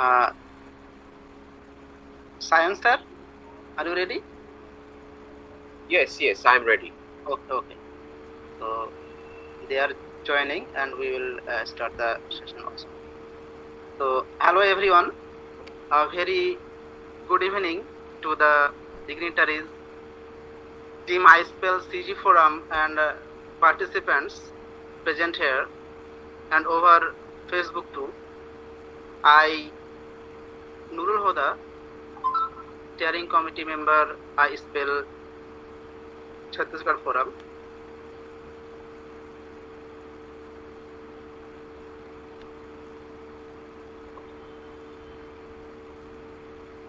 Uh, Sayan sir, are you ready? Yes, yes, I'm ready. Okay, okay. So they are joining and we will uh, start the session also. So hello everyone. A very good evening to the dignitaries, Team iSpell CG Forum and uh, participants present here and over Facebook too. I, Nurul Hoda, steering committee member, iSpell Chhattisgarh Forum.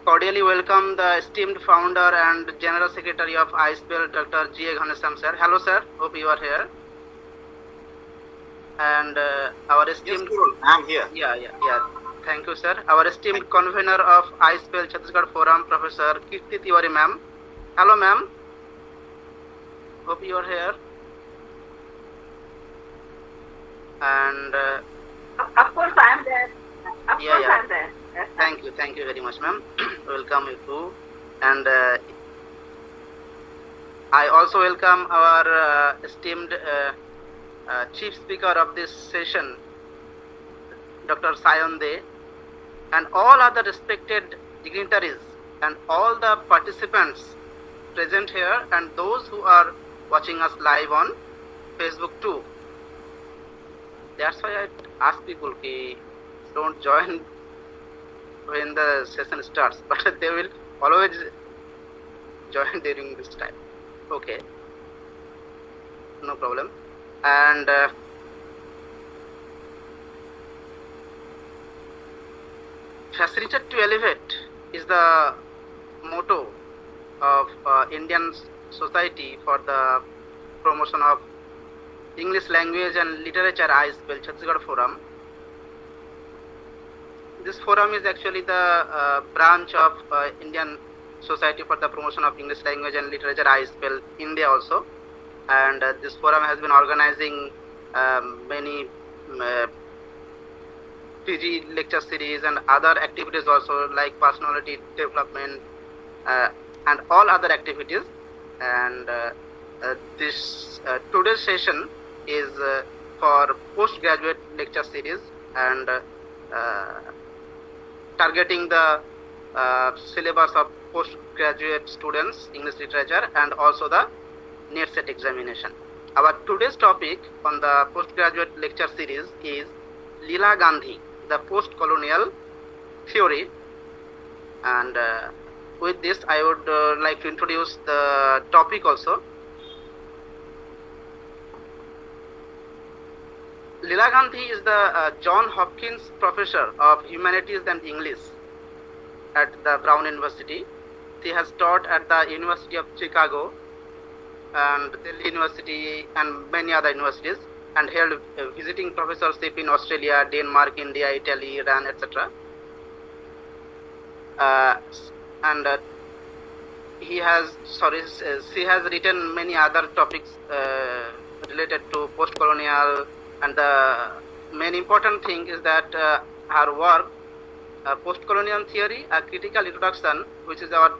Cordially welcome the esteemed founder and general secretary of iSpell, Dr. G. A. Ghanesam sir. Hello sir, hope you are here. And uh, our Yes, esteemed Guru, I'm here. yeah, yeah, yeah. Thank you, sir. Our esteemed convener of iSpell Chhattisgarh Forum, Professor Kirti Tiwari, ma'am. Hello, ma'am. Hope you are here. And uh, Of course, I am there. Of Yeah, course, yeah. I am there. Yes, thank you, thank you very much, ma'am. welcome you too. And uh, I also welcome our uh, esteemed uh, uh, chief speaker of this session, Dr. Sayan Dey, and all other respected dignitaries and all the participants present here and those who are watching us live on Facebook too. That's why I ask people ki don't join when the session starts, but they will always join during this time. Okay, no problem. And uh, facilitated to elevate is the motto of uh, Indian society for the promotion of English language and literature iSpell Chhattisgarh Forum. This forum is actually the uh, branch of uh, Indian Society for the Promotion of English Language and Literature iSpell India also. And uh, this forum has been organizing um, many uh, PG lecture series and other activities also like personality development uh, and all other activities. And uh, uh, this uh, today's session is uh, for postgraduate lecture series and uh, targeting the syllabus of postgraduate students English literature and also the NET set examination. Our today's topic on the postgraduate lecture series is Leela Gandhi, the post-colonial theory. And uh, with this, I would uh, like to introduce the topic also. Leela Gandhi is the uh, John Hopkins Professor of Humanities and English at the Brown University. She has taught at the University of Chicago and Delhi University and many other universities and held uh, visiting professorship in Australia, Denmark, India, Italy, Iran, etc. Uh, and uh, he has sorry uh, she has written many other topics uh, related to post-colonial and the main important thing is that uh, her work post-colonial theory a critical introduction which is our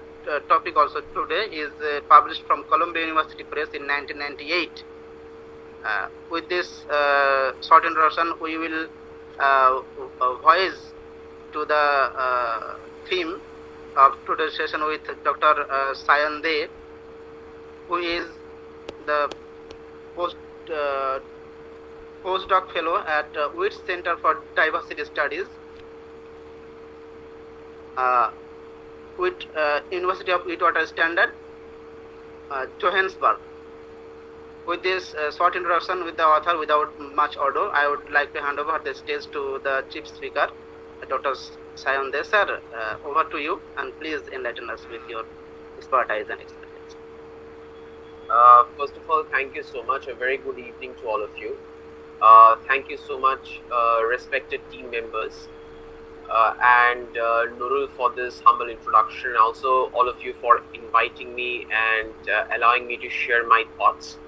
topic also today is published from columbia university press in 1998 uh, with this uh, short introduction we will uh, uh, voice to the uh, theme of today's session with Dr. Uh, Sayan who is the post uh, postdoc fellow at uh, Center for Diversity Studies, uh, with uh, University of Witwatersrand Standard, uh, Johannesburg. With this uh, short introduction with the author, without much ado, I would like to hand over the stage to the chief speaker, Dr. Sayan Dey. Sir, uh, over to you, and please enlighten us with your expertise and experience. Uh, first of all, thank you so much. A very good evening to all of you. Uh, thank you so much, uh, respected team members, uh, and Nurul for this humble introduction. Also, all of you for inviting me and allowing me to share my thoughts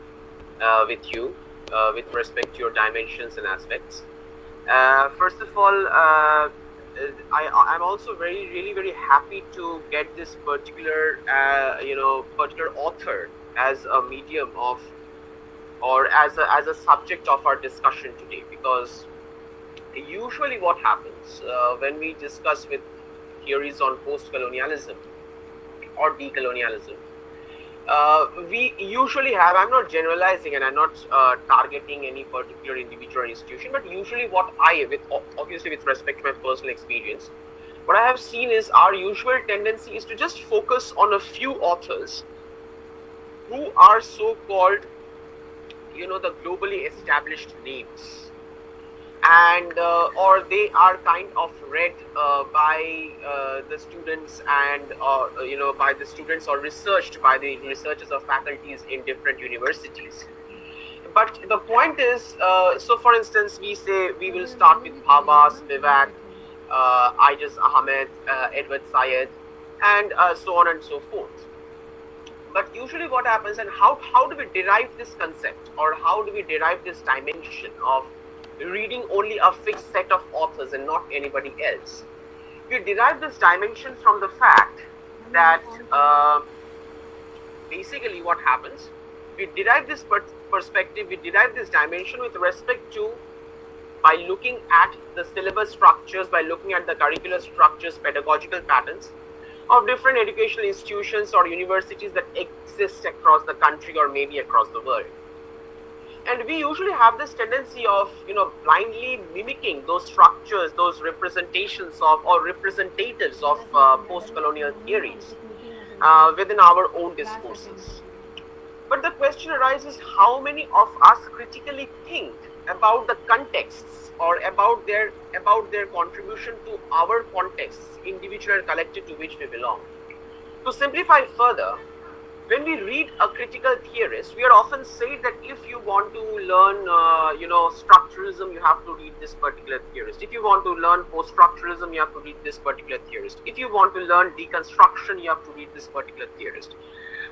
uh, with you uh, with respect to your dimensions and aspects. Uh, first of all, uh, I, I'm also very, really, very happy to get this particular, uh, you know, particular author as a medium of, or as a, as a subject of our discussion today, because usually what happens uh, when we discuss with theories on post-colonialism or decolonialism, uh, we usually have, I'm not generalizing and I'm not uh, targeting any particular individual institution, but usually what I, with obviously with respect to my personal experience, what I have seen is our usual tendency is to just focus on a few authors who are so called, you know, the globally established names and uh, or they are kind of read uh, by uh, the students and uh, you know by the students or researched by the researchers or faculties in different universities. But the point is uh, so for instance we say we will start with Bhabha, Spivak, uh, Ahmed, uh, Edward Said and so on and so forth. But usually what happens and how, how do we derive this concept or how do we derive this dimension of reading only a fixed set of authors and not anybody else. We derive this dimension from the fact that uh, basically what happens, we derive this per perspective, we derive this dimension with respect to by looking at the syllabus structures, by looking at the curricular structures, pedagogical patterns of different educational institutions or universities that exist across the country or maybe across the world and we usually have this tendency of you know blindly mimicking those structures those representations of or representatives of uh, post-colonial theories uh, within our own discourses. But the question arises how many of us critically think about the contexts or about their about their contribution to our contexts individual and collective to which we belong? To simplify further when we read a critical theorist, we are often said that if you want to learn, uh, you know, structuralism, you have to read this particular theorist. If you want to learn post-structuralism, you have to read this particular theorist. If you want to learn deconstruction, you have to read this particular theorist.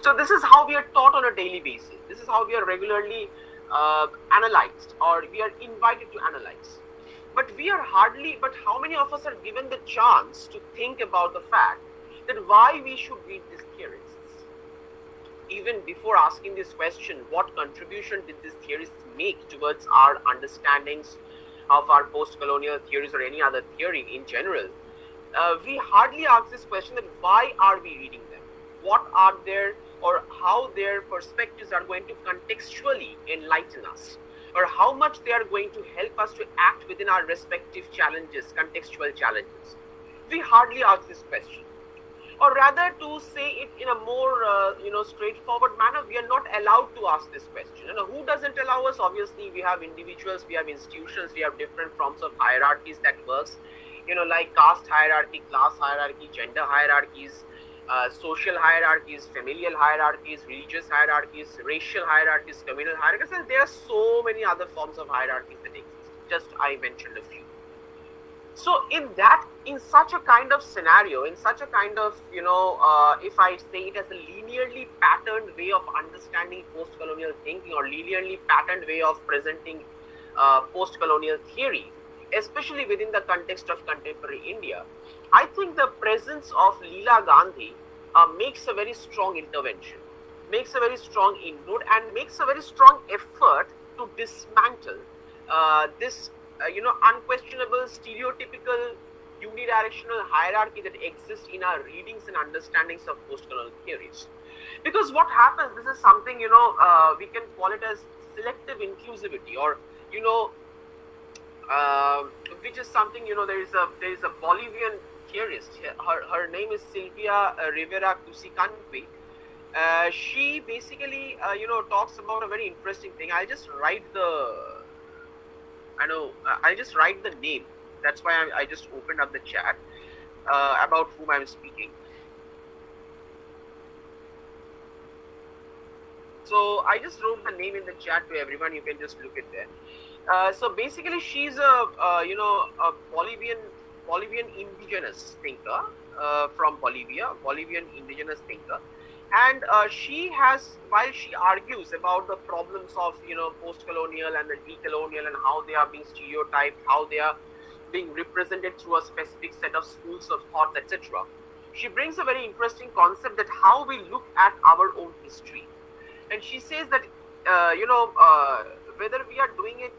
So this is how we are taught on a daily basis. This is how we are regularly uh, analyzed or we are invited to analyze. But we are hardly, but how many of us are given the chance to think about the fact that why we should read this? Even before asking this question, what contribution did these theorists make towards our understandings of our post-colonial theories or any other theory in general? Uh, we hardly ask this question that why are we reading them? What are their or how their perspectives are going to contextually enlighten us or how much they are going to help us to act within our respective challenges, contextual challenges. We hardly ask this question or rather to say it in a more uh, you know straightforward manner we are not allowed to ask this question. You know who doesn't allow us? Obviously we have individuals we have institutions we have different forms of hierarchies that works. You know like caste hierarchy class hierarchy gender hierarchies uh, social hierarchies familial hierarchies religious hierarchies racial hierarchies communal hierarchies. And there are so many other forms of hierarchies that exist. Just i mentioned a few so in that in such a kind of scenario in such a kind of you know uh, if i say it as a linearly patterned way of understanding post-colonial thinking or linearly patterned way of presenting uh, post-colonial theory especially within the context of contemporary india i think the presence of leela gandhi uh, makes a very strong intervention makes a very strong input and makes a very strong effort to dismantle uh, this uh, you know, unquestionable, stereotypical, unidirectional hierarchy that exists in our readings and understandings of post-colonial theories. Because what happens, this is something, you know, uh, we can call it as selective inclusivity or, you know, uh, which is something, you know, there is a, there is a Bolivian theorist, her, her name is Silvia uh, Rivera Cusicanqui. Uh, she basically, uh, you know, talks about a very interesting thing. I'll just write the I know uh, I'll just write the name. That's why I, I just opened up the chat uh, about whom I'm speaking. So I just wrote the name in the chat to everyone. You can just look at there. Uh, so basically, she's a uh, you know a Bolivian Bolivian indigenous thinker uh, from Bolivia, Bolivian indigenous thinker and uh, she has while she argues about the problems of you know post-colonial and the decolonial and how they are being stereotyped how they are being represented through a specific set of schools of thought, etc. She brings a very interesting concept that how we look at our own history, and she says that uh, you know uh, whether we are doing it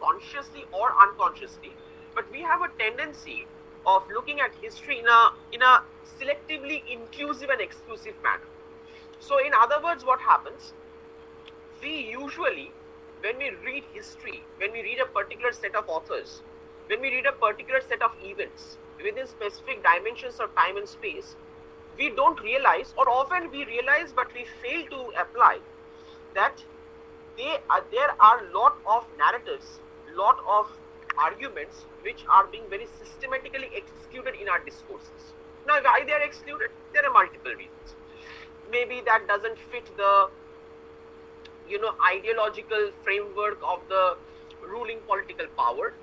consciously or unconsciously, but we have a tendency of looking at history in a in a selectively inclusive and exclusive manner. So, in other words, what happens? We usually, when we read history, when we read a particular set of authors, when we read a particular set of events within specific dimensions of time and space, we don't realize, or often we realize, but we fail to apply that they are, there are a lot of narratives, lot of arguments which are being very systematically excluded in our discourses. Now, why they are excluded? There are multiple reasons. Maybe that doesn't fit the, you know, ideological framework of the ruling political power.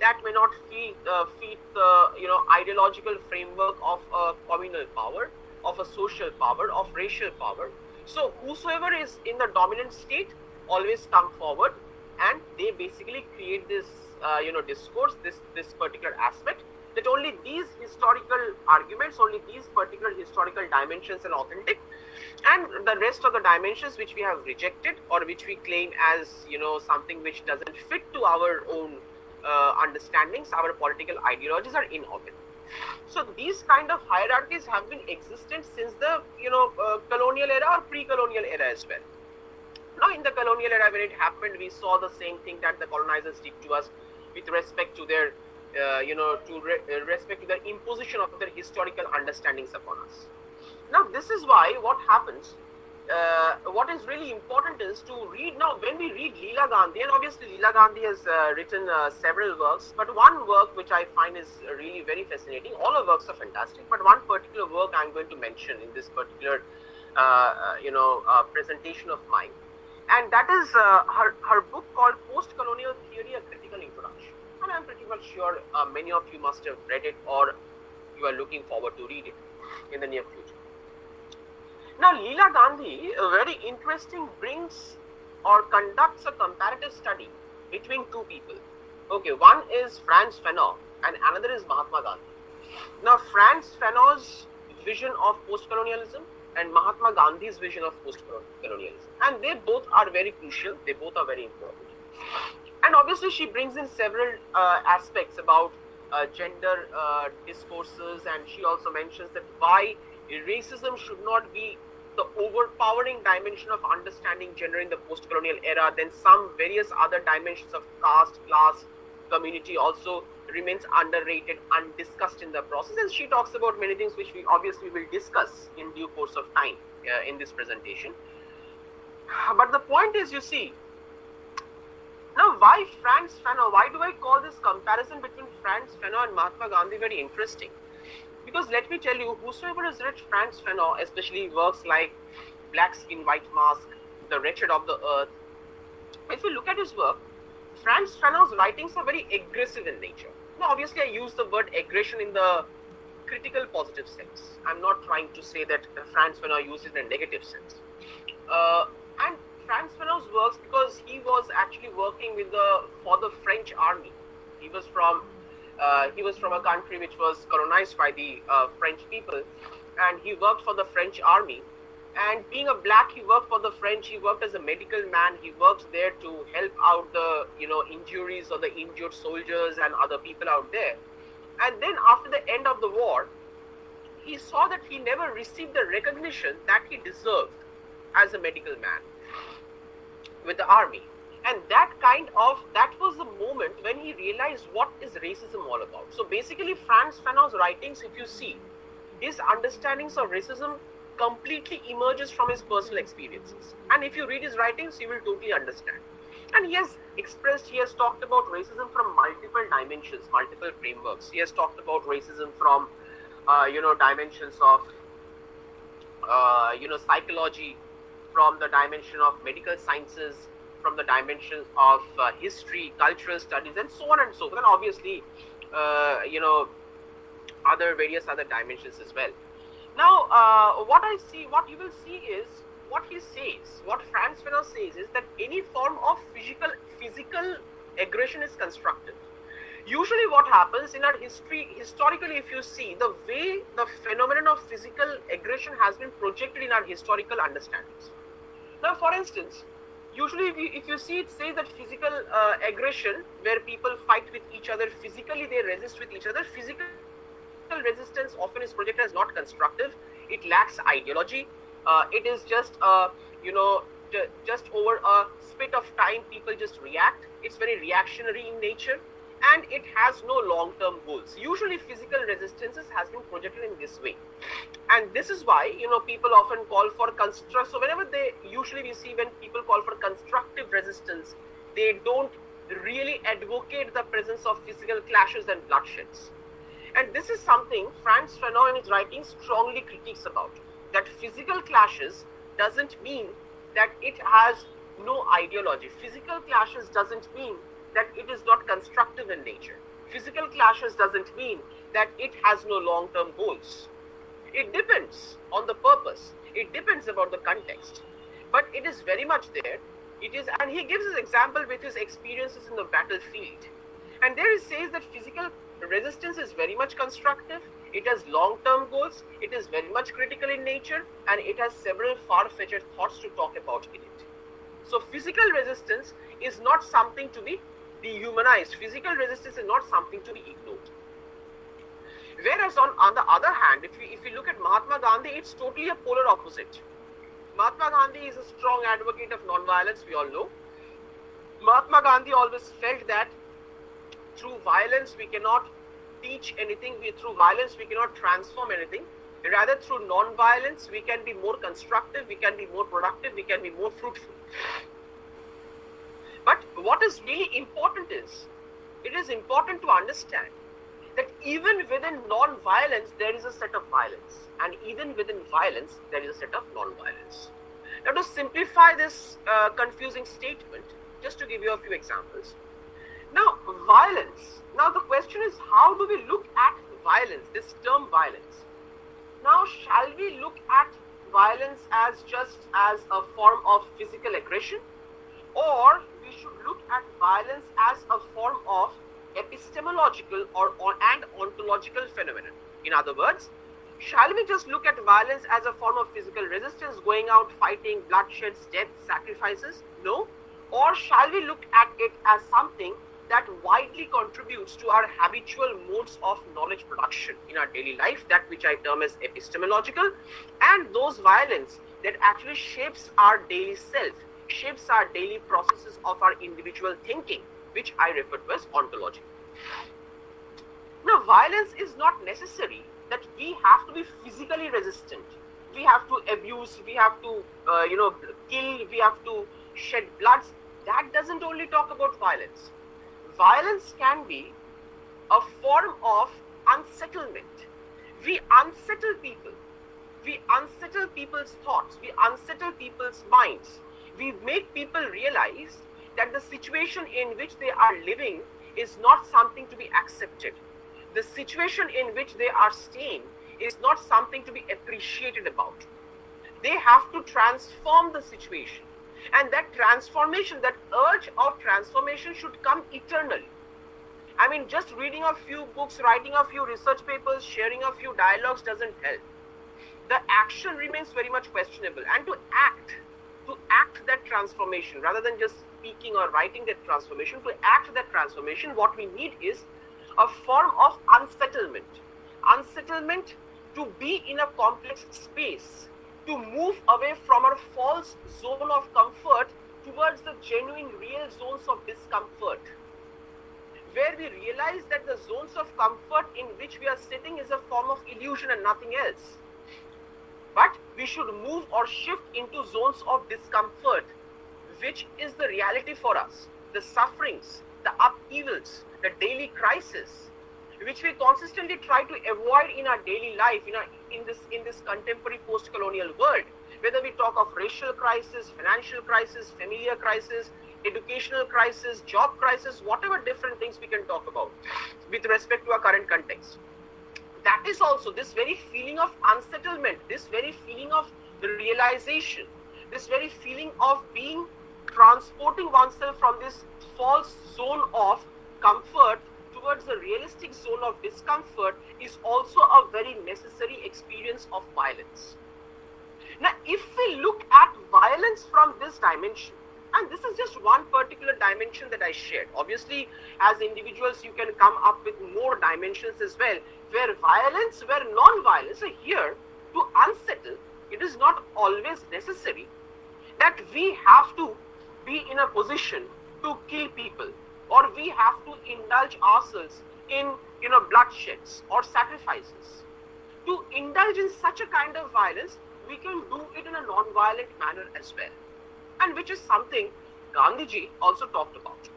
That may not fit, uh, fit the, you know, ideological framework of a communal power, of a social power, of racial power. So, whosoever is in the dominant state always come forward, and they basically create this, uh, you know, discourse, this this particular aspect that only these historical arguments, only these particular historical dimensions are authentic, and the rest of the dimensions which we have rejected or which we claim as you know something which doesn't fit to our own uh, understandings, our political ideologies are inauthentic. So these kind of hierarchies have been existent since the you know uh, colonial era or pre-colonial era as well. Now in the colonial era when it happened, we saw the same thing that the colonizers did to us with respect to their uh, you know, to re uh, respect to the imposition of their historical understandings upon us. Now, this is why what happens, uh, what is really important is to read now, when we read Leela Gandhi, and obviously Leela Gandhi has uh, written uh, several works, but one work which I find is really very fascinating, all her works are fantastic, but one particular work I'm going to mention in this particular, uh, you know, presentation of mine. And that is her, her book called Post-Colonial Theory, A Critical and I'm pretty much sure uh, many of you must have read it or you are looking forward to read it in the near future. Now, Leela Gandhi, very interesting, brings or conducts a comparative study between two people. Okay, one is Frantz Fanon and another is Mahatma Gandhi. Now, Frantz Fanon's vision of post-colonialism and Mahatma Gandhi's vision of post-colonialism, and they both are very crucial. They both are very important and obviously she brings in several uh, aspects about uh, gender uh, discourses. And she also mentions that why racism should not be the overpowering dimension of understanding gender in the post-colonial era then some various other dimensions of caste class community also remains underrated undiscussed in the process. And she talks about many things which we obviously will discuss in due course of time uh, in this presentation. But the point is you see now, why Frantz Fanon? Why do I call this comparison between Frantz Fanon and Mahatma Gandhi very interesting? Because let me tell you, whosoever has read Frantz Fanon, especially works like Black Skin, White Mask, The Wretched of the Earth, if you look at his work, Frantz Fanon's writings are very aggressive in nature. Now, obviously, I use the word aggression in the critical positive sense. I'm not trying to say that Franz Fanon uses it in a negative sense. Uh, and Fanon's works because he was actually working with the for the French army. He was from uh, he was from a country which was colonized by the uh, French people, and he worked for the French army. And being a black, he worked for the French. He worked as a medical man. He worked there to help out the you know injuries or the injured soldiers and other people out there. And then after the end of the war, he saw that he never received the recognition that he deserved as a medical man with the army. And that kind of, that was the moment when he realized what is racism all about. So basically, Frantz Fanon's writings, if you see, his understandings of racism completely emerges from his personal experiences. And if you read his writings, you will totally understand. And he has expressed, he has talked about racism from multiple dimensions, multiple frameworks. He has talked about racism from, uh, you know, dimensions of, uh, you know, psychology, from the dimension of medical sciences, from the dimension of uh, history, cultural studies, and so on and so forth. And obviously, uh, you know, other various other dimensions as well. Now, uh, what I see, what you will see is what he says, what Frantz Fanon says is that any form of physical, physical aggression is constructive usually what happens in our history historically if you see the way the phenomenon of physical aggression has been projected in our historical understandings now for instance usually if you, if you see it says that physical uh, aggression where people fight with each other physically they resist with each other physical resistance often is projected as not constructive. It lacks ideology. Uh, it is just uh, you know just over a spit of time people just react. It's very reactionary in nature and it has no long-term goals. Usually physical resistances has been projected in this way. And this is why, you know, people often call for construct. So whenever they, usually we see when people call for constructive resistance, they don't really advocate the presence of physical clashes and bloodsheds. And this is something Frantz Fanon in his writing strongly critiques about. That physical clashes doesn't mean that it has no ideology. Physical clashes doesn't mean that it is not constructive in nature. Physical clashes doesn't mean that it has no long-term goals. It depends on the purpose. It depends about the context. But it is very much there. It is, and he gives his example with his experiences in the battlefield. And there he says that physical resistance is very much constructive. It has long-term goals. It is very much critical in nature, and it has several far-fetched thoughts to talk about in it. So physical resistance is not something to be dehumanized. Physical resistance is not something to be ignored. Whereas on, on the other hand, if we, if we look at Mahatma Gandhi, it's totally a polar opposite. Mahatma Gandhi is a strong advocate of non-violence, we all know. Mahatma Gandhi always felt that through violence we cannot teach anything, we, through violence we cannot transform anything. Rather, through non-violence, we can be more constructive, we can be more productive, we can be more fruitful. But what is really important is, it is important to understand that even within non-violence, there is a set of violence. And even within violence, there is a set of non-violence. Now, to simplify this uh, confusing statement, just to give you a few examples. Now, violence. Now, the question is, how do we look at violence, this term violence? Now, shall we look at violence as just as a form of physical aggression? Or should look at violence as a form of epistemological or, or and ontological phenomenon. In other words, shall we just look at violence as a form of physical resistance, going out fighting, bloodshed, deaths, sacrifices? No. Or shall we look at it as something that widely contributes to our habitual modes of knowledge production in our daily life, that which I term as epistemological, and those violence that actually shapes our daily self, shapes our daily processes of our individual thinking, which I refer to as ontology. Now, violence is not necessary that we have to be physically resistant. We have to abuse, we have to, uh, you know, kill, we have to shed blood. That doesn't only talk about violence. Violence can be a form of unsettlement. We unsettle people. We unsettle people's thoughts. We unsettle people's minds we make people realize that the situation in which they are living is not something to be accepted. The situation in which they are staying is not something to be appreciated about. They have to transform the situation. And that transformation, that urge of transformation should come eternally. I mean, just reading a few books, writing a few research papers, sharing a few dialogues doesn't help. The action remains very much questionable. And to act to act that transformation. Rather than just speaking or writing that transformation to act that transformation what we need is a form of unsettlement. Unsettlement to be in a complex space to move away from our false zone of comfort towards the genuine real zones of discomfort. Where we realize that the zones of comfort in which we are sitting is a form of illusion and nothing else but we should move or shift into zones of discomfort, which is the reality for us. The sufferings, the upheavals, the daily crisis, which we consistently try to avoid in our daily life, in, our, in this in this contemporary post-colonial world. Whether we talk of racial crisis, financial crisis, familiar crisis, educational crisis, job crisis, whatever different things we can talk about with respect to our current context that is also this very feeling of unsettlement, this very feeling of the realization, this very feeling of being transporting oneself from this false zone of comfort towards the realistic zone of discomfort is also a very necessary experience of violence. Now, if we look at violence from this dimension, and this is just one particular dimension that I shared. Obviously, as individuals, you can come up with more dimensions as well, where violence, where non-violence. are here, to unsettle, it is not always necessary that we have to be in a position to kill people, or we have to indulge ourselves in, you know, bloodsheds or sacrifices. To indulge in such a kind of violence, we can do it in a non-violent manner as well and which is something Gandhiji also talked about.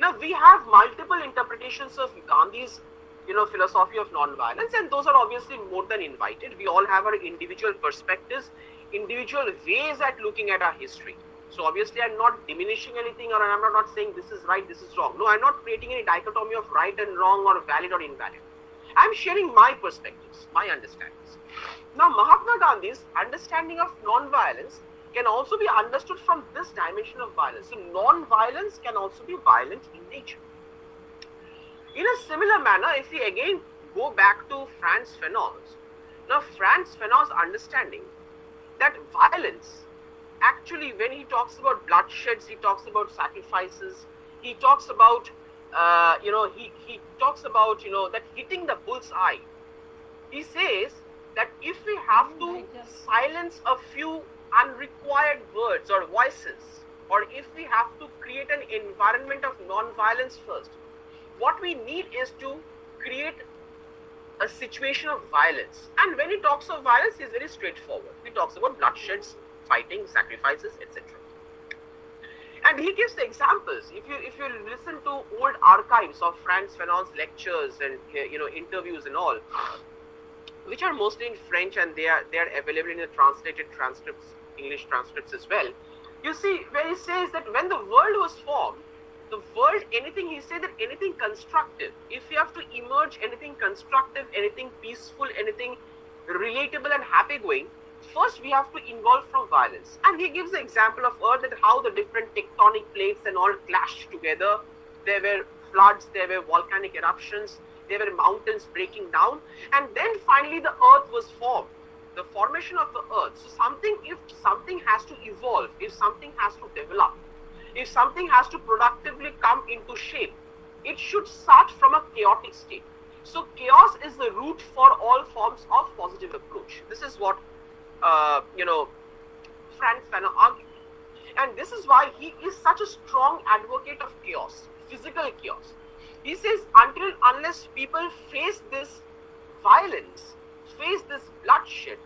Now we have multiple interpretations of Gandhi's you know philosophy of non-violence and those are obviously more than invited. We all have our individual perspectives individual ways at looking at our history. So obviously i'm not diminishing anything or i'm not saying this is right this is wrong. No i'm not creating any dichotomy of right and wrong or valid or invalid. I'm sharing my perspectives my understandings. Now mahatma gandhi's understanding of non-violence can also be understood from this dimension of violence. So, non violence can also be violent in nature. In a similar manner, if we again go back to Frantz Fanon's, now Frantz Fanon's understanding that violence actually, when he talks about bloodsheds, he talks about sacrifices, he talks about, uh, you know, he, he talks about, you know, that hitting the bull's eye. He says that if we have to silence a few unrequired words or voices, or if we have to create an environment of non-violence first, what we need is to create a situation of violence. And when he talks of violence, he's very straightforward. He talks about bloodsheds, fighting, sacrifices, etc. And he gives examples. If you if you listen to old archives of Frantz Fanon's lectures and you know interviews and all, which are mostly in French and they are they are available in the translated transcripts English transcripts as well, you see where he says that when the world was formed, the world, anything, he said that anything constructive, if you have to emerge anything constructive, anything peaceful, anything relatable and happy going, first we have to involve from violence. And he gives the example of Earth that how the different tectonic plates and all clashed together. There were floods, there were volcanic eruptions, there were mountains breaking down, and then finally the Earth was formed the formation of the earth so something if something has to evolve if something has to develop if something has to productively come into shape it should start from a chaotic state. So chaos is the root for all forms of positive approach. This is what uh, you know Frantz Fanon argued. And this is why he is such a strong advocate of chaos physical chaos. He says until unless people face this violence face this bloodshed,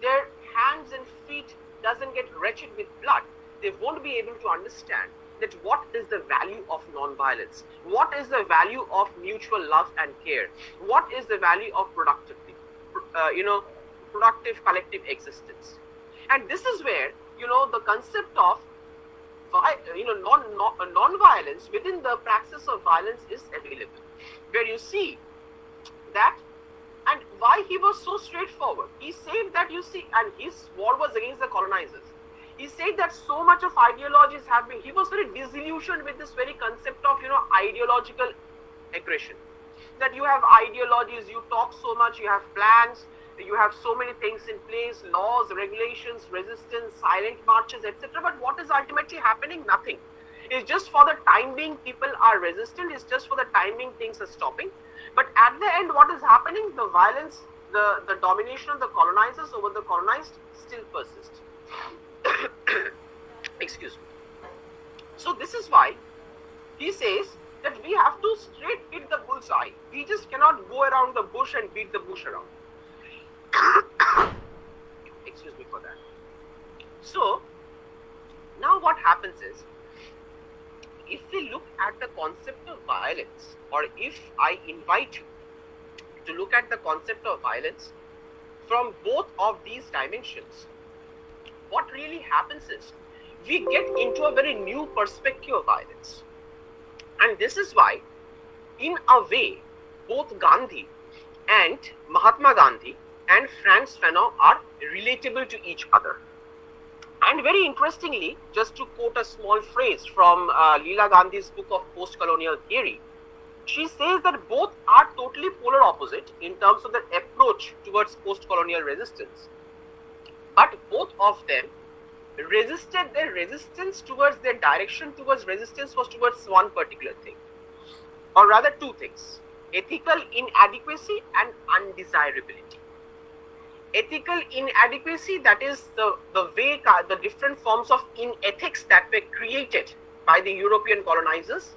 their hands and feet doesn't get wretched with blood, they won't be able to understand that what is the value of non-violence, what is the value of mutual love and care, what is the value of productivity, uh, you know, productive collective existence. And this is where, you know, the concept of you know, non, non, non-violence within the praxis of violence is available, where you see that and why he was so straightforward. He said that you see, and his war was against the colonizers. He said that so much of ideologies have been, he was very disillusioned with this very concept of, you know, ideological aggression. That you have ideologies, you talk so much, you have plans, you have so many things in place, laws, regulations, resistance, silent marches, etc. But what is ultimately happening? Nothing. It's just for the time being, people are resistant. It's just for the time being, things are stopping. But at the end, what is happening? The violence, the, the domination of the colonizers over the colonized still persists. Excuse me. So this is why he says that we have to straight hit the bullseye. We just cannot go around the bush and beat the bush around. Excuse me for that. So now what happens is if we look at the concept of violence, or if I invite you to look at the concept of violence from both of these dimensions, what really happens is we get into a very new perspective of violence. And this is why, in a way, both Gandhi and Mahatma Gandhi and Frantz Fanon are relatable to each other. And very interestingly, just to quote a small phrase from uh, Leela Gandhi's book of post-colonial theory, she says that both are totally polar opposite in terms of their approach towards post-colonial resistance. But both of them resisted their resistance towards their direction towards resistance was towards one particular thing, or rather two things: ethical inadequacy and undesirability. Ethical inadequacy, that is the the way the different forms of inethics that were created by the European colonizers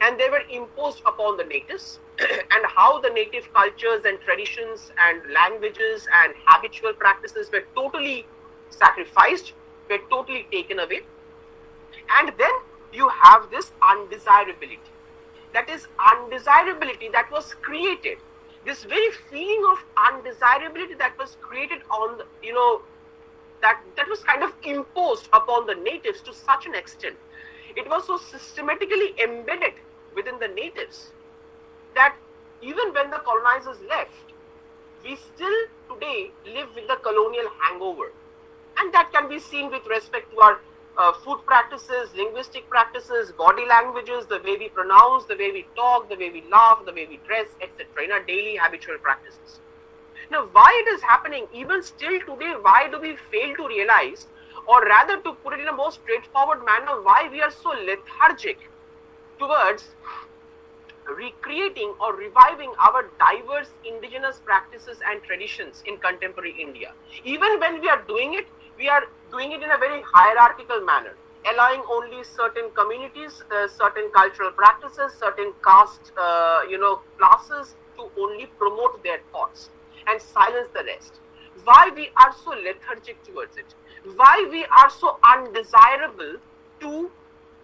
and they were imposed upon the natives and how the native cultures and traditions and languages and habitual practices were totally sacrificed were totally taken away. And then you have this undesirability. That is undesirability that was created. This very feeling of undesirability that was created on the, you know that that was kind of imposed upon the natives to such an extent. It was so systematically embedded within the natives that even when the colonizers left, we still today live with the colonial hangover. And that can be seen with respect to our uh, food practices, linguistic practices, body languages, the way we pronounce, the way we talk, the way we laugh, the way we dress, etc. in our daily habitual practices. Now, why it is happening even still today, why do we fail to realize, or rather to put it in a more straightforward manner, why we are so lethargic towards recreating or reviving our diverse indigenous practices and traditions in contemporary India. Even when we are doing it, we are doing it in a very hierarchical manner, allowing only certain communities, uh, certain cultural practices, certain caste, uh, you know, classes to only promote their thoughts and silence the rest. Why we are so lethargic towards it? Why we are so undesirable to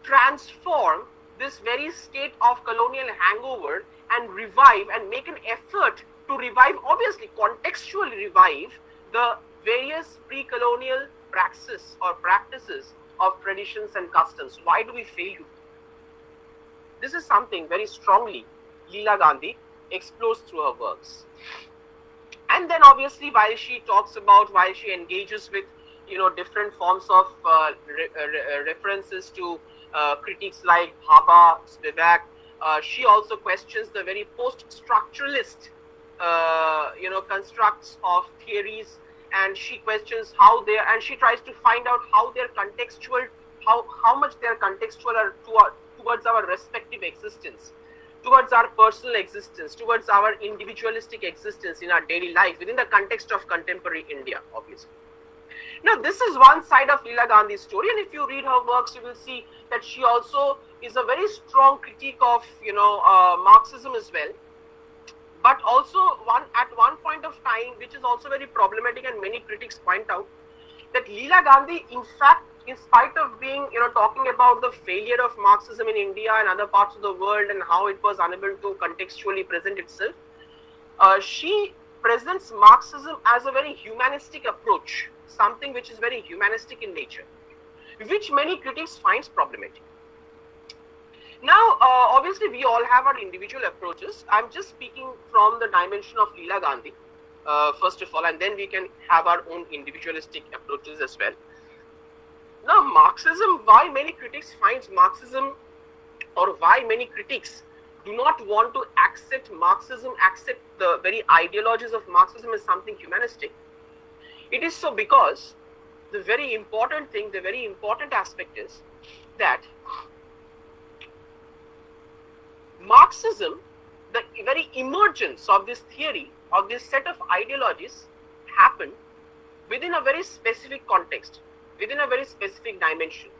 transform this very state of colonial hangover and revive and make an effort to revive, obviously, contextually revive the various pre colonial praxis or practices of traditions and customs. Why do we fail to? This is something very strongly Leela Gandhi explores through her works. And then, obviously, while she talks about, while she engages with you know different forms of uh, re- uh, uh, references to critics like Bhabha, Spivak. Uh, she also questions the very post-structuralist, uh, you know, constructs of theories, and she questions how they and she tries to find out how they're contextual, how how much they're contextual are towards our respective existence, towards our personal existence, towards our individualistic existence in our daily life within the context of contemporary India, obviously. Now, this is one side of Leela Gandhi's story, and if you read her works, you will see that she also is a very strong critique of, you know, uh, Marxism as well. But also, one at one point of time, which is also very problematic, and many critics point out that Leela Gandhi, in fact, in spite of being, you know, talking about the failure of Marxism in India and other parts of the world and how it was unable to contextually present itself, uh, she presents Marxism as a very humanistic approach something which is very humanistic in nature, which many critics finds problematic. Now, uh, obviously, we all have our individual approaches. I'm just speaking from the dimension of Leela Gandhi, uh, first of all, and then we can have our own individualistic approaches as well. Now, Marxism, why many critics finds Marxism or why many critics do not want to accept Marxism, accept the very ideologies of Marxism as something humanistic it is so because the very important thing, the very important aspect is that Marxism, the very emergence of this theory, of this set of ideologies, happened within a very specific context, within a very specific dimension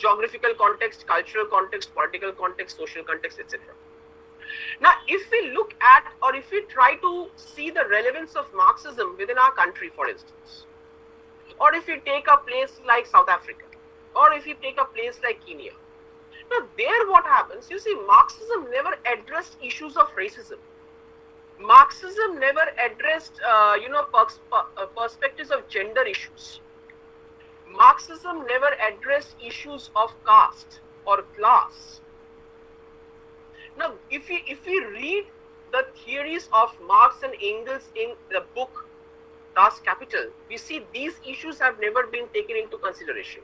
geographical context, cultural context, political context, social context, etc. Now, if we look at or if we try to see the relevance of Marxism within our country, for instance, or if we take a place like South Africa, or if we take a place like Kenya, now there what happens, you see, Marxism never addressed issues of racism. Marxism never addressed, uh, you know, pers- uh, perspectives of gender issues. Marxism never addressed issues of caste or class now, if we if we read the theories of Marx and Engels in the book Das Kapital, we see these issues have never been taken into consideration.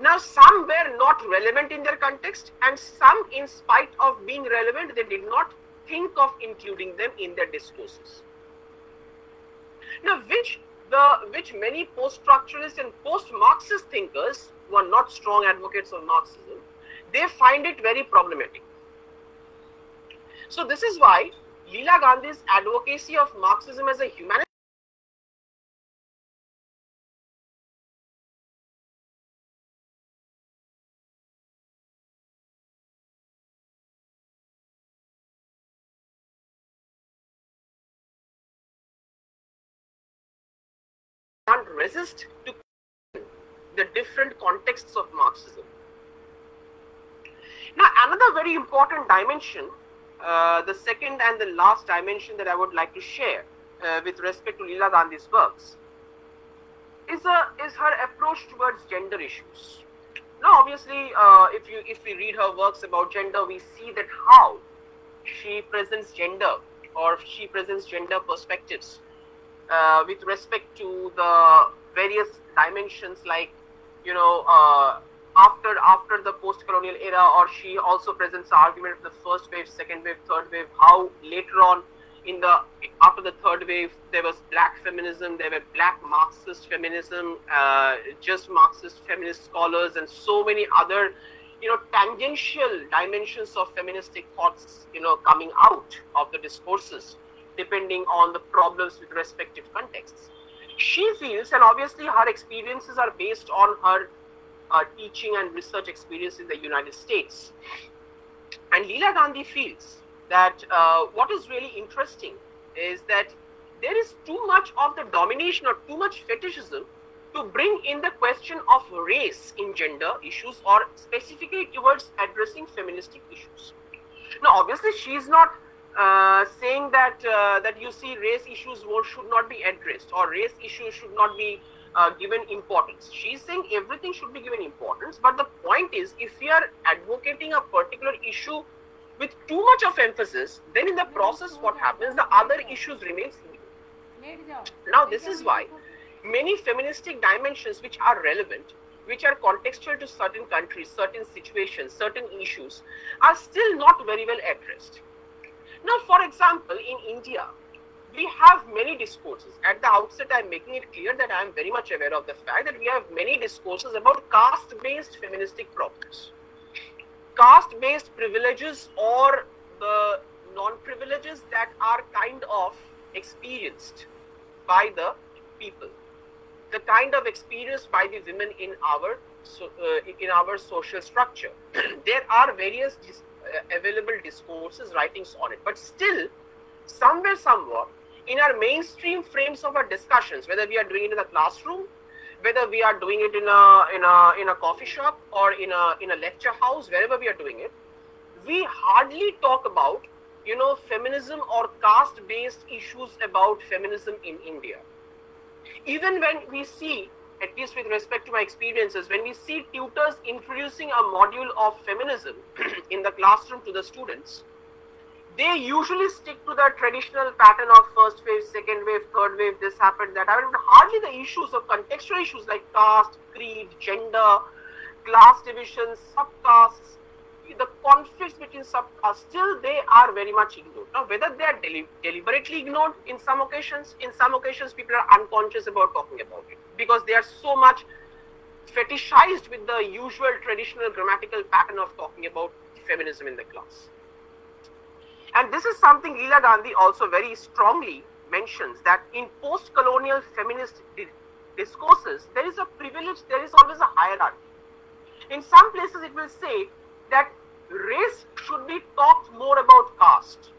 Now, some were not relevant in their context, and some, in spite of being relevant, they did not think of including them in their discourses. Now, which the which many post-structuralist and post-Marxist thinkers who are not strong advocates of Marxism, they find it very problematic. So this is why Leela Gandhi's advocacy of Marxism as a humanist can't resist to the different contexts of Marxism. Now, another very important dimension, uh, the second and the last dimension that I would like to share uh, with respect to Leela Gandhi's works, is a is her approach towards gender issues. Now, obviously, uh, if you if we read her works about gender, we see that how she presents gender or she presents gender perspectives uh, with respect to the various dimensions like you know uh, after after the post-colonial era or she also presents the argument of the first wave second wave third wave how later on in the after the third wave there was black feminism there were black marxist feminism uh, just marxist feminist scholars and so many other you know tangential dimensions of feministic thoughts you know coming out of the discourses depending on the problems with respective contexts. She feels, and obviously her experiences are based on her uh, teaching and research experience in the United States. And Leela Gandhi feels that uh, what is really interesting is that there is too much of the domination or too much fetishism to bring in the question of race in gender issues or specifically towards addressing feministic issues. Now, obviously, she is not uh, saying that uh, that you see race issues should not be addressed or race issues should not be uh, given importance. She's saying everything should be given importance, but the point is, if we are advocating a particular issue with too much of emphasis, then in the process, what happens? The other issues remain. Now, this is why many feministic dimensions which are relevant, which are contextual to certain countries, certain situations, certain issues, are still not very well addressed. Now, for example, in India, we have many discourses. At the outset, I'm making it clear that I'm very much aware of the fact that we have many discourses about caste based feministic problems. Caste based privileges or the non privileges that are kind of experienced by the people, the kind of experienced by the women in our so, uh, in our social structure. there are various dis- uh, available discourses, writings on it, but still, somewhere, somewhat, in our mainstream frames of our discussions, whether we are doing it in the classroom, whether we are doing it in a in a in a coffee shop or in a in a lecture house, wherever we are doing it, we hardly talk about you know feminism or caste based issues about feminism in India. Even when we see at least with respect to my experiences, when we see tutors introducing a module of feminism in the classroom to the students, they usually stick to the traditional pattern of first wave, second wave, third wave, this happened, that happened. Hardly the issues of contextual issues like caste, creed, gender, class divisions, subcastes, the conflicts between subcastes, still they are very much ignored. Now, whether they are deli- deliberately ignored in some occasions, in some occasions people are unconscious about talking about it because they are so much fetishized with the usual traditional grammatical pattern of talking about feminism in the class. And this is something Leela Gandhi also very strongly mentions that in post-colonial feminist di- discourses, there is a privilege, there is always a hierarchy. In some places, it will say that race should be talked more about caste,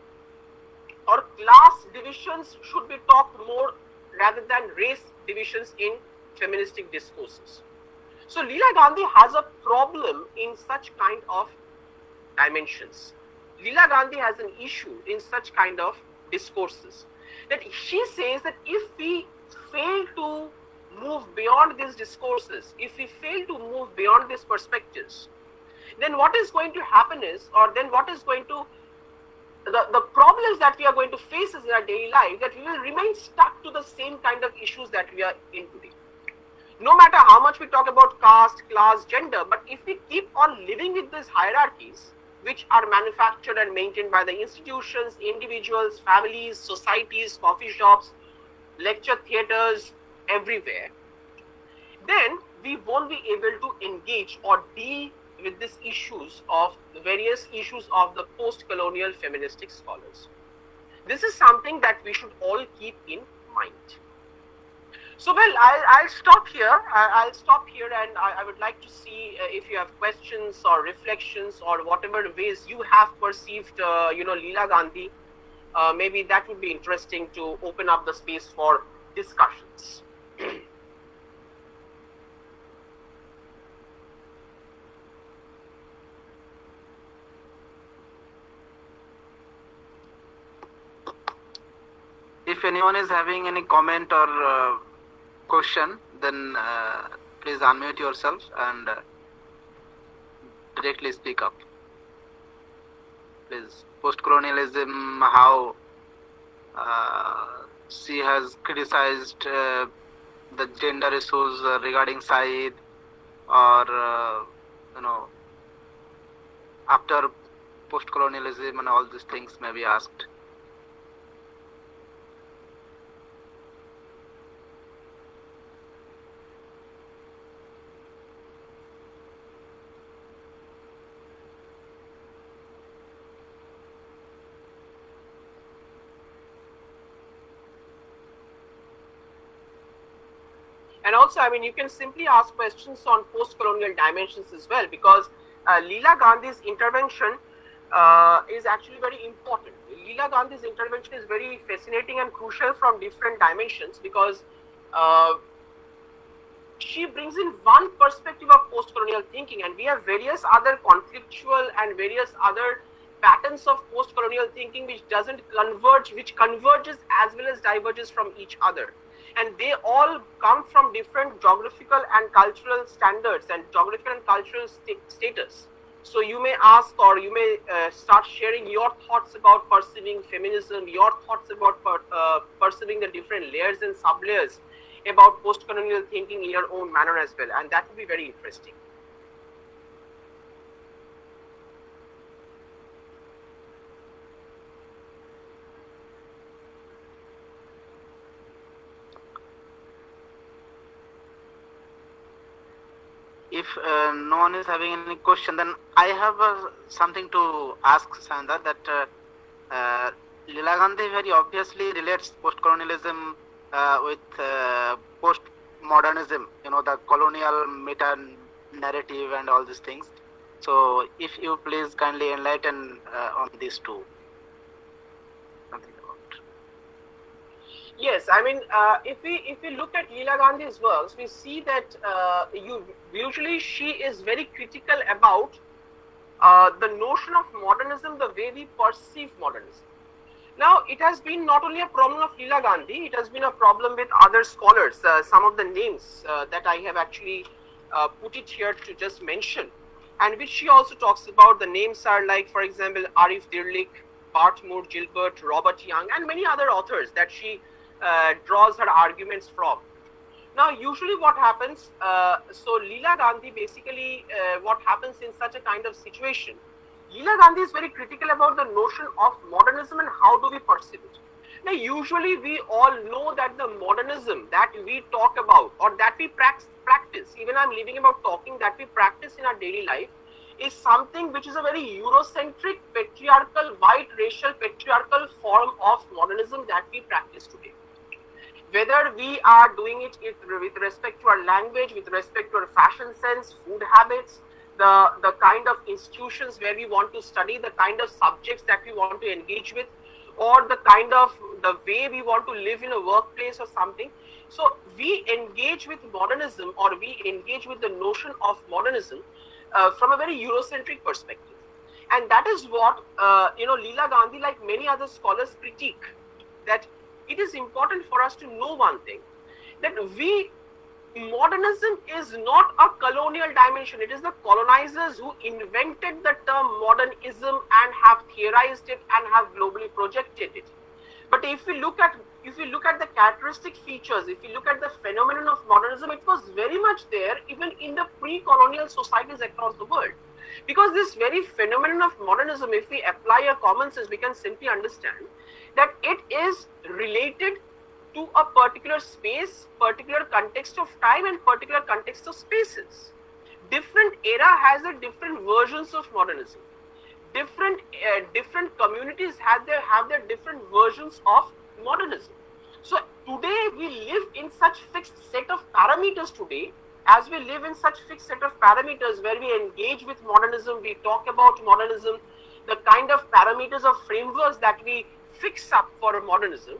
or class divisions should be talked more rather than race divisions in feministic discourses. So Leela Gandhi has a problem in such kind of dimensions. Leela Gandhi has an issue in such kind of discourses. That she says that if we fail to move beyond these discourses, if we fail to move beyond these perspectives, then what is going to happen is, or then what is going to the, the problems that we are going to face is in our daily life that we will remain stuck to the same kind of issues that we are in today. No matter how much we talk about caste, class, gender, but if we keep on living with these hierarchies, which are manufactured and maintained by the institutions, individuals, families, societies, coffee shops, lecture theaters, everywhere, then we won't be able to engage or deal with these issues of the various issues of the post-colonial feministic scholars. This is something that we should all keep in mind. So, well, I'll, I'll stop here. I, will stop here, and I, I, would like to see uh, if you have questions or reflections or whatever ways you have perceived, uh, you know, Leela Gandhi. Uh, maybe that would be interesting to open up the space for discussions. if anyone is having any comment or uh, question, then uh, please unmute yourself and uh, directly speak up. Please, post-colonialism, how uh, she has criticized uh, the gender issues uh, regarding Said, or you know, after post-colonialism and all these things may be asked. And also, I mean, you can simply ask questions on post-colonial dimensions as well, because uh, Leela Gandhi's intervention uh, is actually very important. Leela Gandhi's intervention is very fascinating and crucial from different dimensions because uh, she brings in one perspective of post-colonial thinking, and we have various other conflictual and various other patterns of post-colonial thinking which doesn't converge, which converges as well as diverges from each other and they all come from different geographical and cultural standards and geographical and cultural st status. So you may ask or you may uh, start sharing your thoughts about perceiving feminism, your thoughts about per, uh, perceiving the different layers and sublayers about post-colonial thinking in your own manner as well. And that would be very interesting. if uh, no one is having any question, then I have uh, something to ask Sandra that uh, uh, Leela Gandhi very obviously relates post-colonialism uh, with uh, post-modernism, you know, the colonial meta narrative and all these things. So if you please kindly enlighten on these two. Yes, I mean, uh, if we if we look at Leela Gandhi's works, we see that uh, you usually she is very critical about uh, the notion of modernism, the way we perceive modernism. Now, it has been not only a problem of Leela Gandhi, it has been a problem with other scholars. Uh, some of the names uh, that I have actually uh, put it here to just mention, and which she also talks about. The names are like, for example, Arif Dirlik, Bart Moore Gilbert, Robert Young, and many other authors that she uh, draws her arguments from. Now, usually what happens, uh, so Leela Gandhi basically, uh, what happens in such a kind of situation, Leela Gandhi is very critical about the notion of modernism and how do we perceive it. Now, usually we all know that the modernism that we talk about or that we practice, even I'm leaving about talking that we practice in our daily life, is something which is a very Eurocentric, patriarchal, white, racial, patriarchal form of modernism that we practice today whether we are doing it with respect to our language, with respect to our fashion sense, food habits, the, the kind of institutions where we want to study, the kind of subjects that we want to engage with, or the kind of the way we want to live in a workplace or something. So we engage with modernism or we engage with the notion of modernism uh, from a very Eurocentric perspective. And that is what, uh, you know, Leela Gandhi, like many other scholars, critique that it is important for us to know one thing that we modernism is not a colonial dimension. It is the colonizers who invented the term modernism and have theorized it and have globally projected it. But if we look at if you look at the characteristic features, if you look at the phenomenon of modernism, it was very much there even in the pre-colonial societies across the world. Because this very phenomenon of modernism, if we apply a common sense, we can simply understand that it is related to a particular space, particular context of time, and particular context of spaces. Different era has a different versions of modernism. Different uh, different communities have their have their different versions of modernism. So today we live in such fixed set of parameters today as we live in such fixed set of parameters where we engage with modernism, we talk about modernism, the kind of parameters of frameworks that we fix up for modernism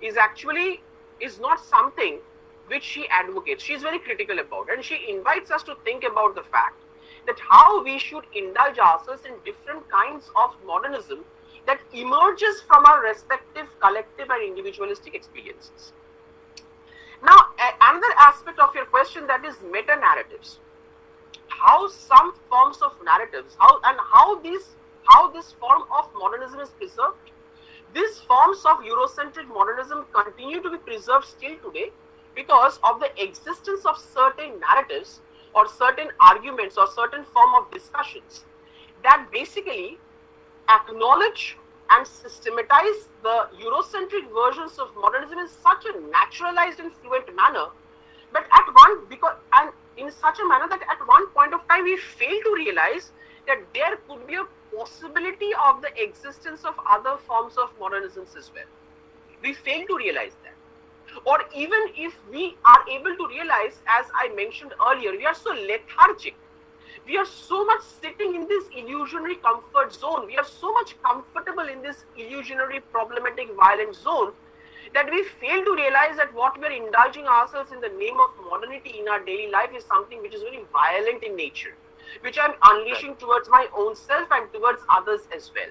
is actually is not something which she advocates. She is very critical about and she invites us to think about the fact that how we should indulge ourselves in different kinds of modernism that emerges from our respective collective and individualistic experiences. Now, another aspect of your question that is meta narratives. How some forms of narratives, how and how these how this form of modernism is preserved. These forms of Eurocentric modernism continue to be preserved still today because of the existence of certain narratives or certain arguments or certain form of discussions that basically acknowledge and systematize the Eurocentric versions of modernism in such a naturalized and fluent manner, but at one because and in such a manner that at one point of time we fail to realize that there could be a possibility of the existence of other forms of modernisms as well. We fail to realize that. Or even if we are able to realize, as I mentioned earlier, we are so lethargic we are so much sitting in this illusionary comfort zone. We are so much comfortable in this illusionary, problematic, violent zone that we fail to realize that what we are indulging ourselves in the name of modernity in our daily life is something which is very violent in nature, which I'm unleashing right. towards my own self and towards others as well.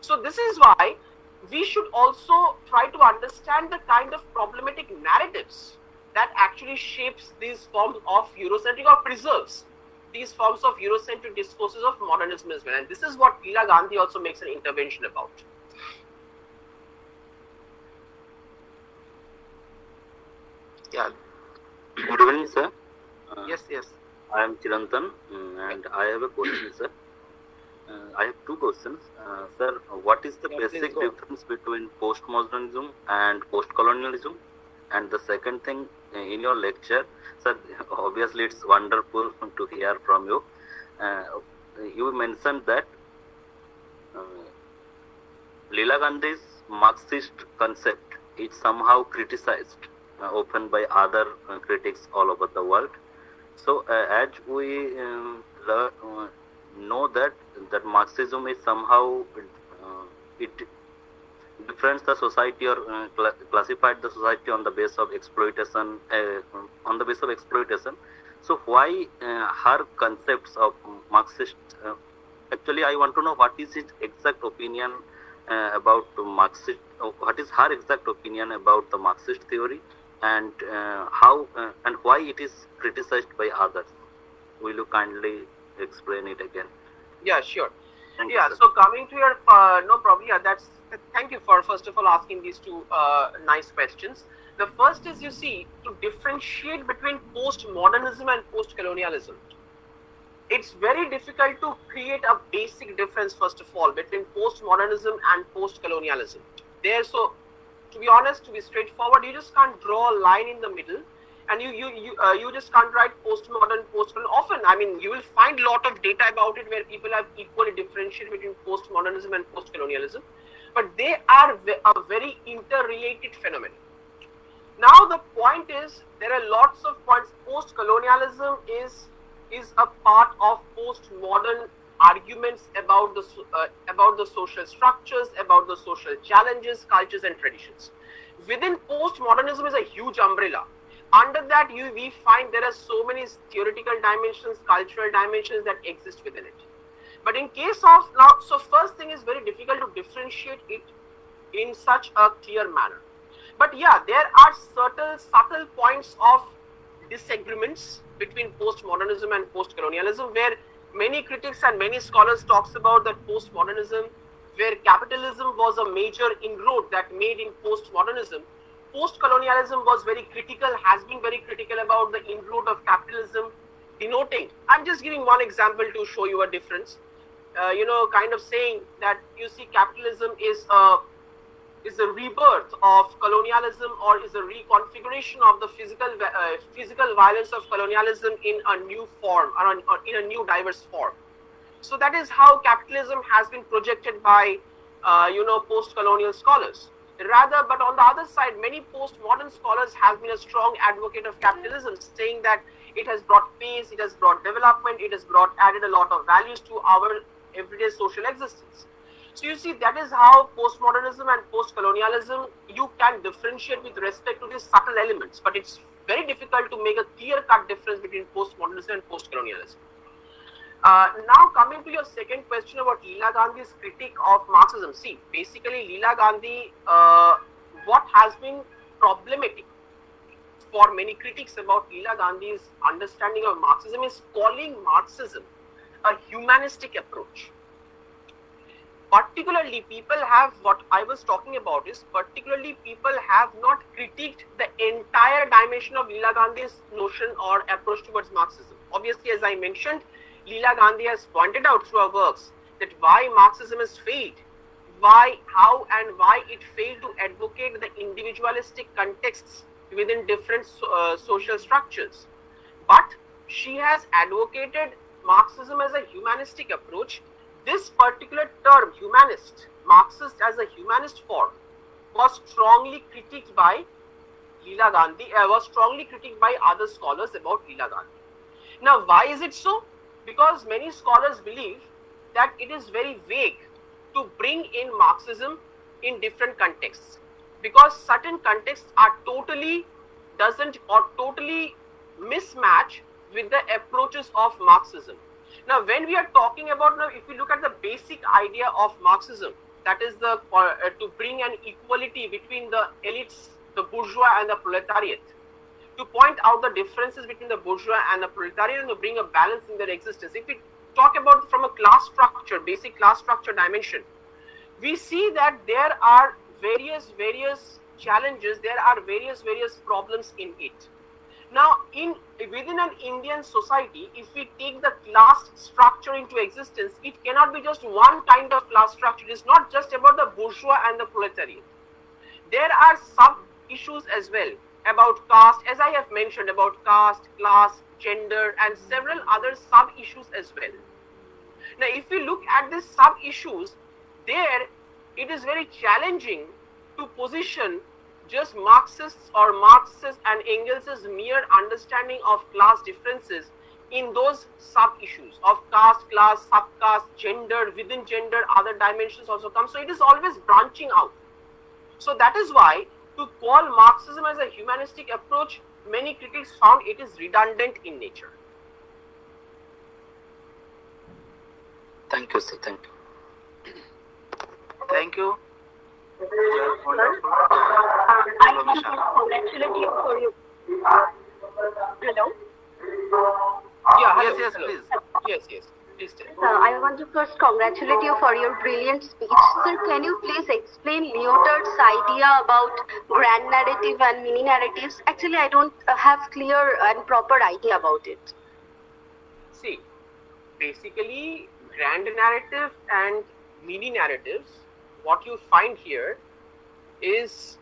So, this is why we should also try to understand the kind of problematic narratives that actually shapes these forms of Eurocentric or preserves these forms of Eurocentric discourses of modernism as well. And this is what Leela Gandhi also makes an intervention about. Yeah. Good evening, sir. Uh, yes, yes. I am Chirantan mm, and I have a question, sir. Uh, I have two questions. Uh, sir, what is the yeah, basic difference between postmodernism and postcolonialism? And the second thing, uh, in your lecture, sir, obviously it's wonderful to hear from you. Uh, you mentioned that uh, Leela Gandhi's Marxist concept is somehow criticized uh, often by other critics all over the world. So, uh, as we um, uh, know that that Marxism is somehow it differentiates the society or uh, cl classified the society on the basis of exploitation uh, on the basis of exploitation. So why uh, her concepts of marxist uh, actually i want to know what is his exact opinion uh, about marxist uh, what is her exact opinion about the marxist theory and how and why it is criticized by others will you kindly explain it again yeah sure Thank yeah, you, so coming to your, uh, no problem, yeah, that's, thank you for first of all asking these two uh, nice questions. The first is, you see, to differentiate between post-modernism and post-colonialism. It's very difficult to create a basic difference, first of all, between post-modernism and post-colonialism. There, so, to be honest, to be straightforward, you just can't draw a line in the middle. And you you you, uh, you just can't write postmodern postcolonial often. I mean you will find a lot of data about it where people have equally differentiated between postmodernism and postcolonialism. But they are a very interrelated phenomenon. Now the point is there are lots of points. Postcolonialism is is a part of postmodern arguments about the uh, about the social structures about the social challenges cultures and traditions. Within postmodernism is a huge umbrella. Under that you we find there are so many theoretical dimensions cultural dimensions that exist within it. But in case of now so first thing is very difficult to differentiate it in such a clear manner. But yeah there are certain subtle points of disagreements between postmodernism and postcolonialism, where many critics and many scholars talks about that postmodernism, where capitalism was a major inroad that made in postmodernism. Postcolonialism was very critical, has been very critical about the inroad of capitalism, denoting. I'm just giving one example to show you a difference. Uh, you know, kind of saying that you see capitalism is a is a rebirth of colonialism or is a reconfiguration of the physical uh, physical violence of colonialism in a new form or, in a new diverse form. So that is how capitalism has been projected by uh, you know post-colonial scholars. Rather, but on the other side, many post-modern scholars have been a strong advocate of capitalism, saying that it has brought peace, it has brought development, it has brought added a lot of values to our everyday social existence. So you see, that is how postmodernism and post-colonialism you can differentiate with respect to these subtle elements, but it's very difficult to make a clear-cut difference between postmodernism and post-colonialism. Uh, now coming to your second question about Leela Gandhi's critique of Marxism. See, basically Leela Gandhi, uh, what has been problematic for many critics about Leela Gandhi's understanding of Marxism is calling Marxism a humanistic approach particularly people have what i was talking about is particularly people have not critiqued the entire dimension of leela gandhi's notion or approach towards marxism. Obviously as i mentioned leela gandhi has pointed out through her works that why marxism has failed why how and why it failed to advocate the individualistic contexts within different uh, social structures. But she has advocated marxism as a humanistic approach this particular term, humanist, Marxist as a humanist form, was strongly critiqued by Leela Gandhi, uh, was strongly critiqued by other scholars about Leela Gandhi. Now, why is it so? Because many scholars believe that it is very vague to bring in Marxism in different contexts because certain contexts are totally doesn't or totally mismatch with the approaches of Marxism. Now, when we are talking about now, if we look at the basic idea of Marxism, that is the uh, to bring an equality between the elites, the bourgeois, and the proletariat, to point out the differences between the bourgeois and the proletariat, and to bring a balance in their existence. If we talk about from a class structure, basic class structure dimension, we see that there are various various challenges, there are various various problems in it now, in within an Indian society, if we take the class structure into existence, it cannot be just one kind of class structure. It is not just about the bourgeois and the proletariat. There are sub issues as well about caste, as I have mentioned about caste, class, gender, and several other sub issues as well. Now, if we look at these sub issues, there it is very challenging to position just Marxists or Marxists and Engels' mere understanding of class differences in those sub issues of caste, class, subcaste, gender, within gender, other dimensions also come. So it is always branching out. So that is why to call Marxism as a humanistic approach, many critics found it is redundant in nature. Thank you, sir. Thank you. Thank you. Wonderful. I want to congratulate you for you. Hello? Yeah, Yes, hello, yes, hello. please. Yes, yes. Please tell. Uh, I want to first congratulate you for your brilliant speech. Sir, can you please explain Lyotard's idea about grand narrative and mini narratives? Actually, I don't uh, have clear and proper idea about it. See, basically, grand narrative and mini narratives, what you find here is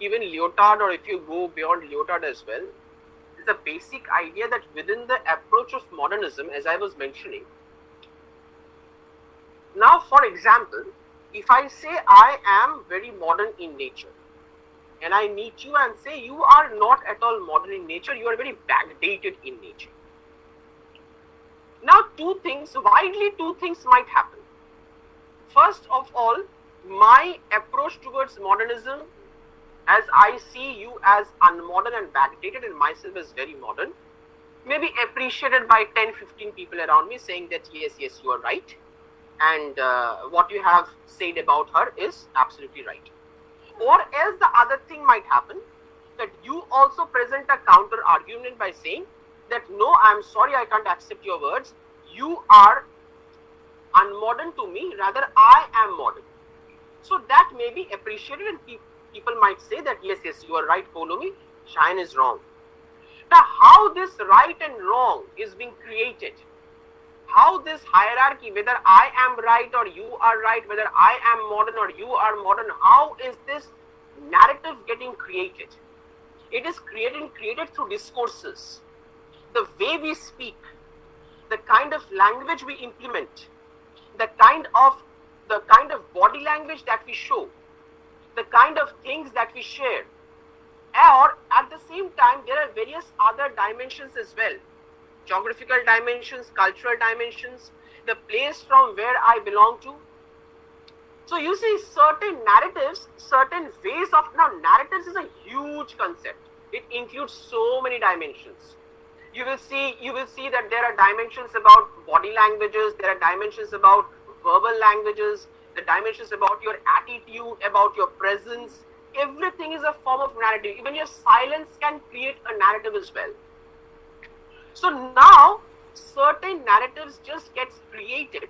even Lyotard, or if you go beyond Lyotard as well, is the basic idea that within the approach of modernism, as I was mentioning, now, for example, if I say I am very modern in nature, and I meet you and say you are not at all modern in nature, you are very backdated in nature. Now, two things, widely two things might happen. First of all, my approach towards modernism, as I see you as unmodern and backdated and myself as very modern, may be appreciated by 10, 15 people around me saying that yes, yes, you are right. And uh, what you have said about her is absolutely right. Or else the other thing might happen that you also present a counter argument by saying that no, I'm sorry, I can't accept your words. You are unmodern to me, rather, I am modern. So that may be appreciated, and pe- people might say that yes, yes, you are right, follow me, Shine is wrong. Now, how this right and wrong is being created, how this hierarchy, whether I am right or you are right, whether I am modern or you are modern, how is this narrative getting created? It is created created through discourses, the way we speak, the kind of language we implement, the kind of the kind of body language that we show, the kind of things that we share, or at the same time there are various other dimensions as well. Geographical dimensions cultural dimensions the place from where i belong to. So you see certain narratives certain ways of now narratives is a huge concept. It includes so many dimensions. You will see you will see that there are dimensions about body languages there are dimensions about verbal languages the dimensions about your attitude about your presence everything is a form of narrative. Even your silence can create a narrative as well. So now certain narratives just gets created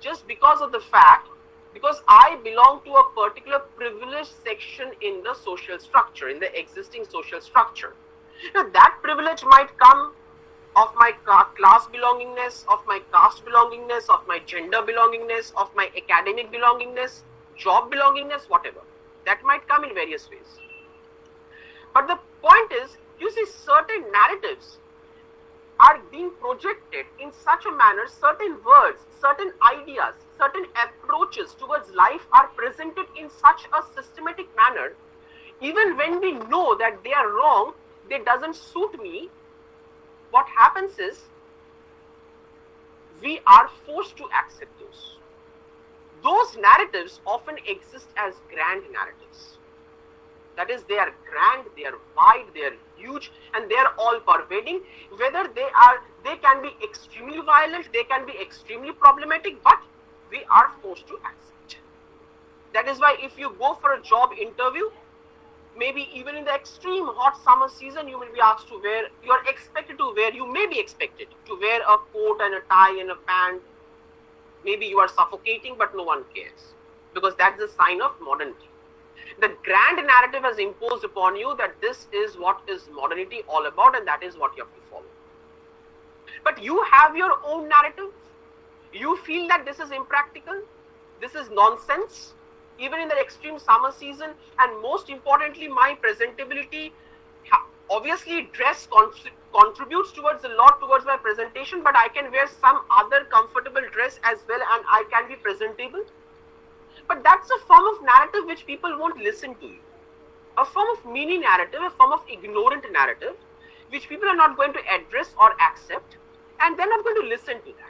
just because of the fact because I belong to a particular privileged section in the social structure, in the existing social structure. Now that privilege might come of my class belongingness, of my caste belongingness, of my gender belongingness, of my academic belongingness, job belongingness, whatever that might come in various ways. But the point is, you see, certain narratives are being projected in such a manner, certain words, certain ideas, certain approaches towards life are presented in such a systematic manner, even when we know that they are wrong, they doesn't suit me. What happens is we are forced to accept those those narratives often exist as grand narratives. That is, they are grand, they are wide, they are huge, and they are all pervading. Whether they are, they can be extremely violent, they can be extremely problematic, but we are forced to accept. That is why if you go for a job interview, maybe even in the extreme hot summer season, you will be asked to wear, you are expected to wear, you may be expected to wear a coat and a tie and a pant. Maybe you are suffocating but no one cares because that's a sign of modernity. The grand narrative has imposed upon you that this is what is modernity all about and that is what you have to follow. But you have your own narrative. You feel that this is impractical. This is nonsense even in the extreme summer season and most importantly my presentability obviously dress contributes towards a lot towards my presentation but i can wear some other comfortable dress as well and i can be presentable. But that's a form of narrative which people won't listen to you. A form of mini narrative a form of ignorant narrative which people are not going to address or accept and they're not going to listen to that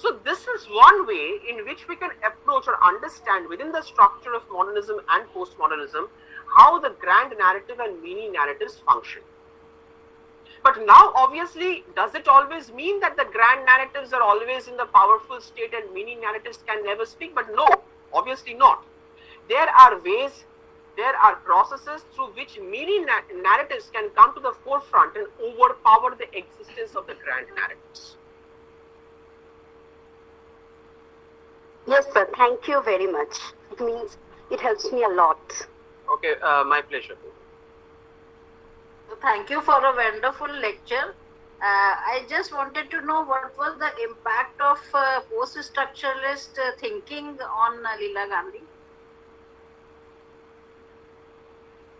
so this is one way in which we can approach or understand within the structure of modernism and postmodernism how the grand narrative and mini narratives function. But now, obviously, does it always mean that the grand narratives are always in the powerful state and mini narratives can never speak? But no, obviously not. There are ways, there are processes through which mini na narratives can come to the forefront and overpower the existence of the grand narratives. Yes, sir. Thank you very much. It means it helps me a lot. Okay, uh, my pleasure. Thank you for a wonderful lecture. Uh, I just wanted to know what was the impact of uh, post-structuralist uh, thinking on uh, Leela Gandhi?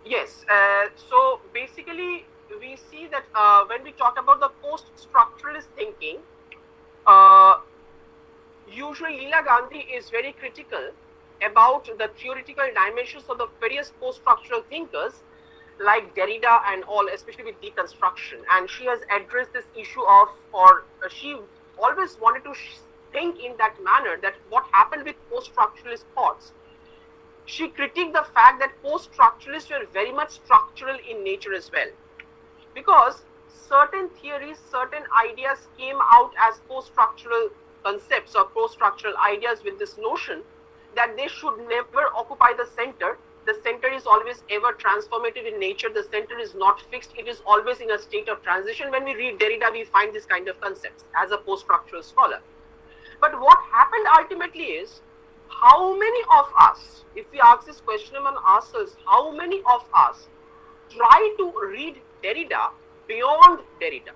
Yes, uh, so basically we see that uh, when we talk about the post-structuralist thinking, usually Leela Gandhi is very critical about the theoretical dimensions of the various post-structural thinkers like Derrida and all, especially with deconstruction. And she has addressed this issue of, or she always wanted to think in that manner that what happened with post-structuralist thoughts. She critiqued the fact that post-structuralists were very much structural in nature as well. Because certain theories, certain ideas came out as post-structural concepts or post-structural ideas with this notion that they should never occupy the center the center is always ever transformative in nature. The center is not fixed. It is always in a state of transition. When we read Derrida, we find this kind of concepts as a post-structural scholar. But what happened ultimately is, how many of us, if we ask this question among ourselves, how many of us try to read Derrida beyond Derrida?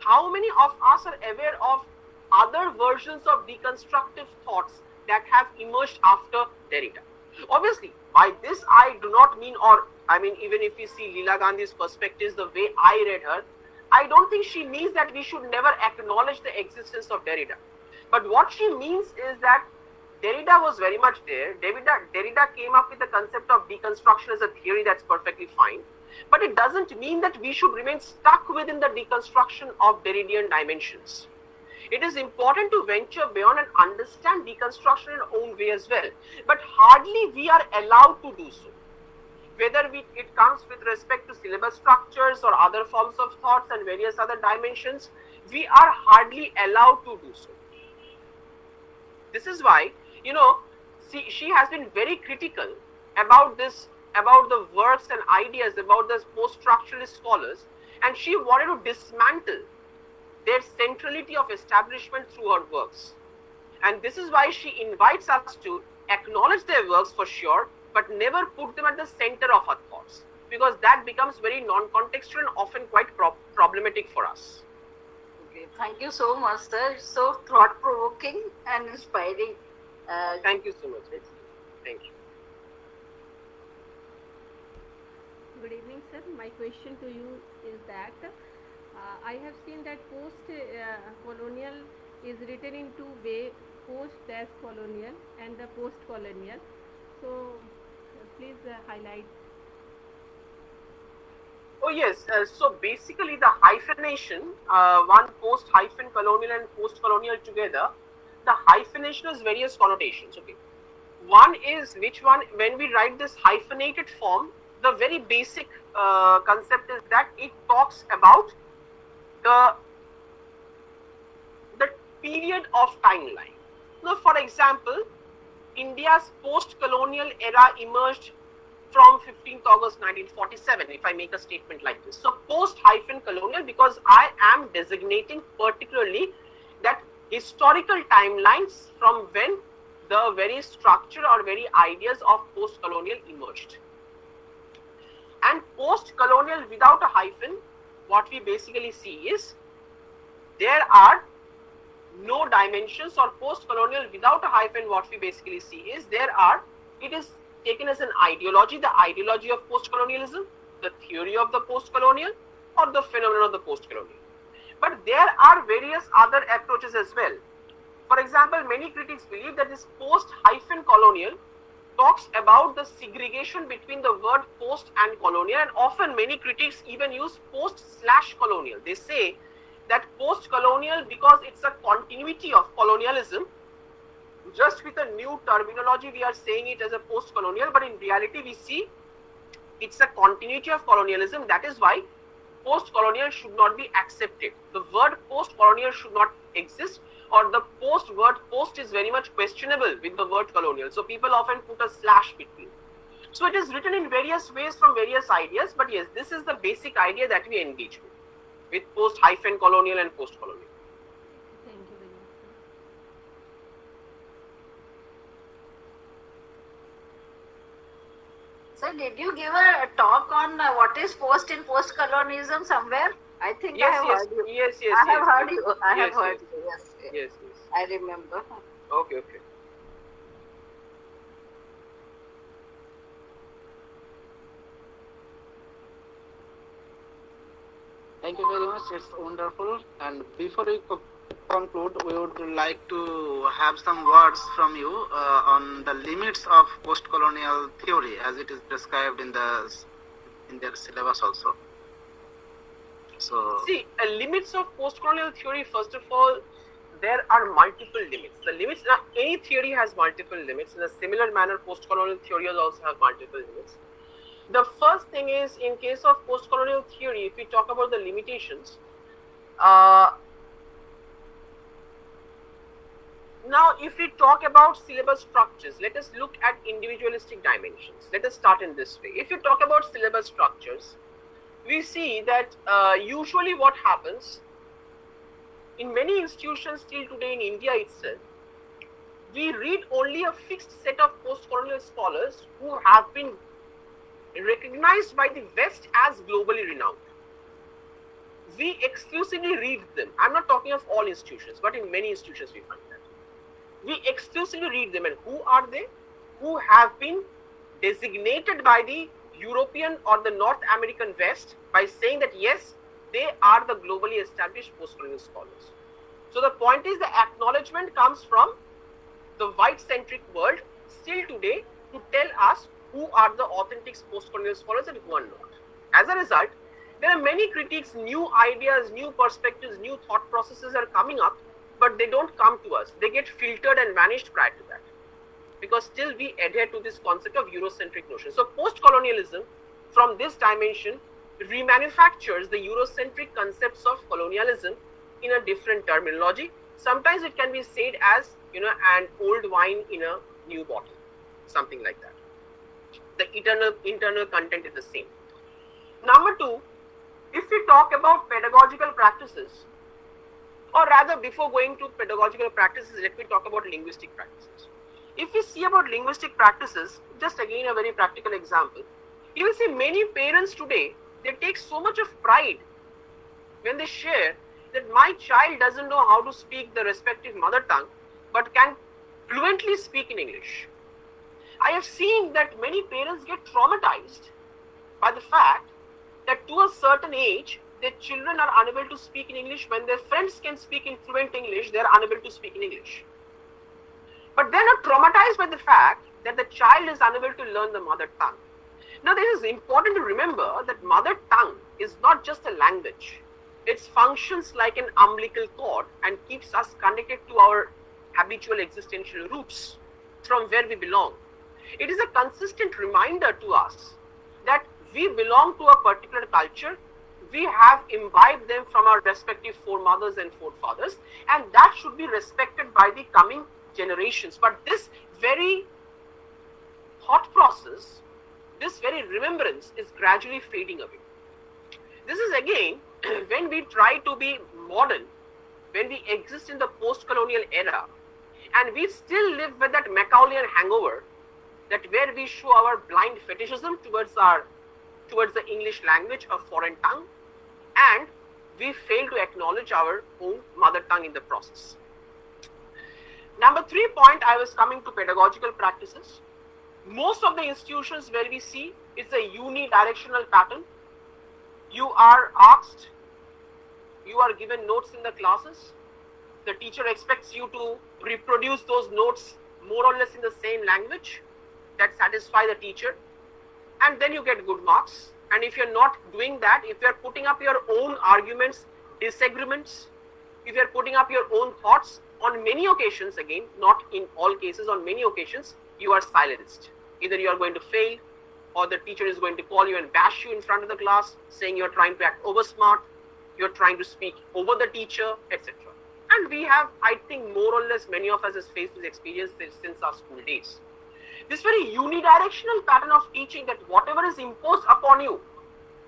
How many of us are aware of other versions of deconstructive thoughts that have emerged after Derrida? Obviously, by this I do not mean, or I mean, even if we see Leela Gandhi's perspectives, the way I read her, I don't think she means that we should never acknowledge the existence of Derrida. But what she means is that Derrida was very much there. Derrida, Derrida came up with the concept of deconstruction as a theory that's perfectly fine. But it doesn't mean that we should remain stuck within the deconstruction of Derridean dimensions. It is important to venture beyond and understand deconstruction in our own way as well. But hardly we are allowed to do so. Whether we, it comes with respect to syllabus structures or other forms of thoughts and various other dimensions, we are hardly allowed to do so. This is why, you know, see, she has been very critical about this, about the works and ideas about the post-structuralist scholars, and she wanted to dismantle their centrality of establishment through her works. And this is why she invites us to acknowledge their works for sure, but never put them at the center of our thoughts, because that becomes very non-contextual and often quite pro problematic for us. Okay, thank you so much, sir. So thought-provoking and inspiring. Uh, Thank you so much. Thank you. Good evening, sir. My question to you is that uh, I have seen that post-colonial is written in two way, post-colonial and the post-colonial. So, uh, please uh, highlight. Oh yes, uh, so basically the hyphenation, uh, one post hyphen colonial and post colonial together, the hyphenation has various connotations. Okay, one is which one when we write this hyphenated form, the very basic uh, concept is that it talks about the the period of timeline. So, for example, India's post-colonial era emerged from 15th August 1947, if I make a statement like this. So post-colonial because I am designating particularly that historical timelines from when the very structure or very ideas of post-colonial emerged. And post-colonial without a hyphen, what we basically see is there are no dimensions or post-colonial without a hyphen, what we basically see is there are, it is taken as an ideology, the ideology of post-colonialism, the theory of the post-colonial, or the phenomenon of the post-colonial. But there are various other approaches as well. For example, many critics believe that this post-colonial talks about the segregation between the word post and colonial, and often many critics even use post slash colonial. They say that post colonial, because it's a continuity of colonialism, just with a new terminology, we are saying it as a post colonial, but in reality, we see it's a continuity of colonialism. That is why post colonial should not be accepted. The word post colonial should not exist, or the post word post is very much questionable with the word colonial. So people often put a slash between. So it is written in various ways from various ideas, but yes, this is the basic idea that we engage with, with post hyphen colonial and post colonial. Thank you very much. sir, did you give a talk on uh, what is post in post-colonialism somewhere? I think Yes, I have yes, heard you. yes, yes. I have yes. heard you. I have Yes, heard yes. you. Yes, yes. Yes, yes. I remember. Okay, okay. Thank you very much. It's wonderful. And before we conclude, we would like to have some words from you uh, on the limits of post-colonial theory as it is described in the in their syllabus also. So, See, uh, limits of post-colonial theory, first of all, there are multiple limits. The limits, now, any theory has multiple limits. In a similar manner, post-colonial theories also have multiple limits. The first thing is, in case of post-colonial theory, if we talk about the limitations, uh, now if we talk about syllabus structures, let us look at individualistic dimensions. Let us start in this way. If you talk about syllabus structures, we see that uh, usually what happens in many institutions till today in India itself, we read only a fixed set of post-colonial scholars who have been recognized by the West as globally renowned. We exclusively read them. I'm not talking of all institutions, but in many institutions we find that. We exclusively read them. And who are they? Who have been designated by the European or the North American West by saying that yes, they are the globally established post-colonial scholars. So the point is the acknowledgement comes from the white-centric world still today to tell us who are the authentic post-colonial scholars and who are not. As a result, there are many critiques, new ideas, new perspectives, new thought processes are coming up, but they don't come to us. They get filtered and vanished prior to that. Because still we adhere to this concept of Eurocentric notion. So post-colonialism, from this dimension, remanufactures the Eurocentric concepts of colonialism in a different terminology. Sometimes it can be said as, you know, an old wine in a new bottle, something like that. The internal internal content is the same. Number two, if we talk about pedagogical practices, or rather before going to pedagogical practices, let me talk about linguistic practices. If we see about linguistic practices, just again a very practical example, you will see many parents today, they take so much of pride when they share that my child doesn't know how to speak the respective mother tongue, but can fluently speak in English. I have seen that many parents get traumatized by the fact that to a certain age, their children are unable to speak in English. When their friends can speak in fluent English, they are unable to speak in English. But they're not traumatized by the fact that the child is unable to learn the mother tongue. Now, this is important to remember that mother tongue is not just a language. It functions like an umbilical cord and keeps us connected to our habitual existential roots from where we belong. It is a consistent reminder to us that we belong to a particular culture. We have imbibed them from our respective foremothers and forefathers, and that should be respected by the coming generations. But this very thought process, this very remembrance is gradually fading away. This is again when we try to be modern, when we exist in the post colonial era, and we still live with that Macaulayan hangover that where we show our blind fetishism towards our towards the English language, a foreign tongue, and we fail to acknowledge our own mother tongue in the process. Number three point, I was coming to pedagogical practices. Most of the institutions where we see it's a unidirectional pattern. You are asked, you are given notes in the classes. The teacher expects you to reproduce those notes more or less in the same language that satisfy the teacher and then you get good marks and if you're not doing that if you're putting up your own arguments disagreements if you're putting up your own thoughts on many occasions again not in all cases on many occasions you are silenced. Either you are going to fail or the teacher is going to call you and bash you in front of the class saying you're trying to act over smart you're trying to speak over the teacher etc and we have i think more or less many of us has faced this experience since our school days. This very unidirectional pattern of teaching that whatever is imposed upon you,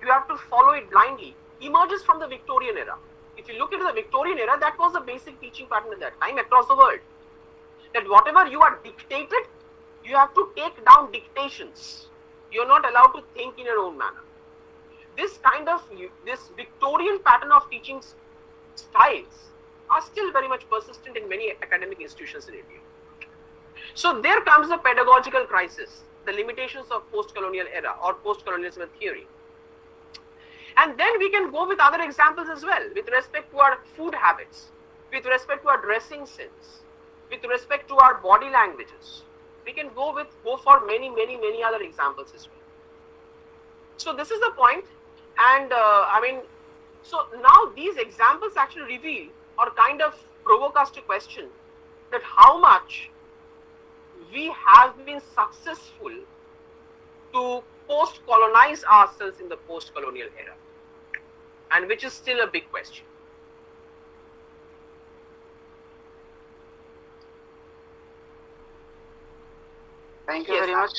you have to follow it blindly, emerges from the Victorian era. If you look into the Victorian era, that was the basic teaching pattern at that time across the world. That whatever you are dictated, you have to take down dictations. You're not allowed to think in your own manner. This kind of, this Victorian pattern of teaching styles are still very much persistent in many academic institutions in India. So there comes the pedagogical crisis, the limitations of post-colonial era or post-colonialism theory. And then we can go with other examples as well, with respect to our food habits, with respect to our dressing sense, with respect to our body languages. We can go with go for many, many, many other examples as well. So this is the point, and uh, I mean, so now these examples actually reveal or kind of provoke us to question that how much we have been successful to post colonize ourselves in the post colonial era, and which is still a big question. Thank you Yes, very much.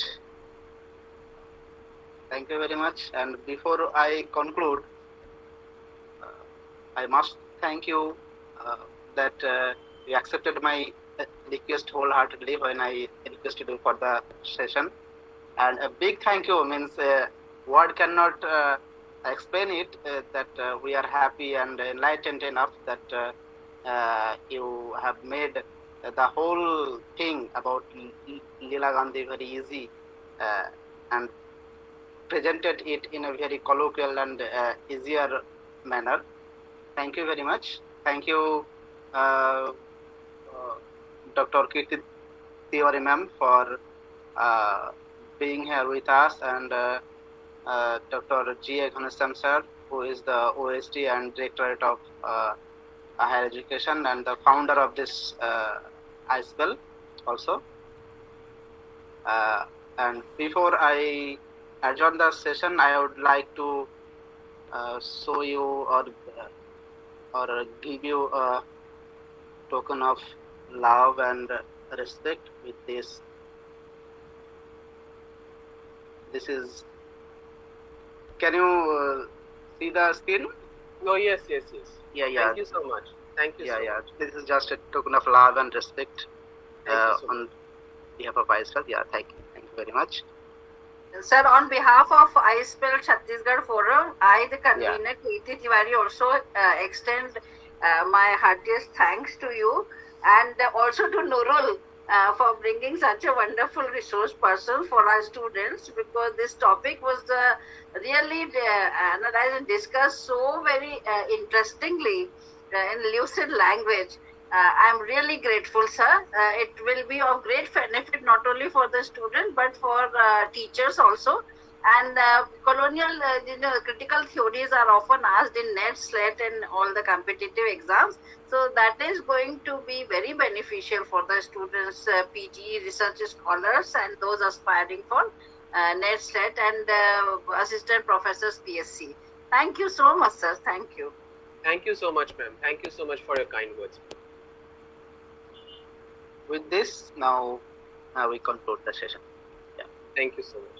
Thank you very much. And before I conclude, uh, I must thank you uh, that uh, you accepted my uh, request wholeheartedly when I requested you for the session. And a big thank you means uh, word cannot uh, explain it uh, that uh, we are happy and enlightened enough that uh, uh, you have made the whole thing about Leela Gandhi very easy uh, and presented it in a very colloquial and uh, easier manner. Thank you very much. Thank you, Dr. Kirti Tiwari ma'am, for being here with us, and Dr. G. Ghanshyam sir, who is the OSD and Directorate of uh, Higher Education and the founder of this uh, iSpell also. Uh, and before I adjourn the session, I would like to uh, show you or or give you a token of love and respect with this. This is. Can you uh, see the screen? No, yes, yes, yes. Yeah, yeah. Thank you so much. Thank you yeah, so yeah. much. This is just a token of love and respect Thank uh, you so on behalf of iSpell. Yeah, thank you. Thank you very much. Sir, on behalf of iSpell Chhattisgarh Forum, I, the convener, Kirti Tiwari, also uh, extend uh, my heartiest thanks to you and uh, also to Nurul uh, for bringing such a wonderful resource person for our students because this topic was uh, really uh, analyzed and discussed so very uh, interestingly uh, in lucid language. I'm really grateful, sir. It will be of great benefit not only for the student but for teachers also. And uh, colonial, uh, you know, critical theories are often asked in NET, SLET, and all the competitive exams. So that is going to be very beneficial for the students, uh, PG, research scholars, and those aspiring for uh, NET, SLET, and uh, assistant professors, PSC. Thank you so much, sir. Thank you. Thank you so much, ma'am. Thank you so much for your kind words. With this, now uh, we conclude the session. Yeah. Thank you so much.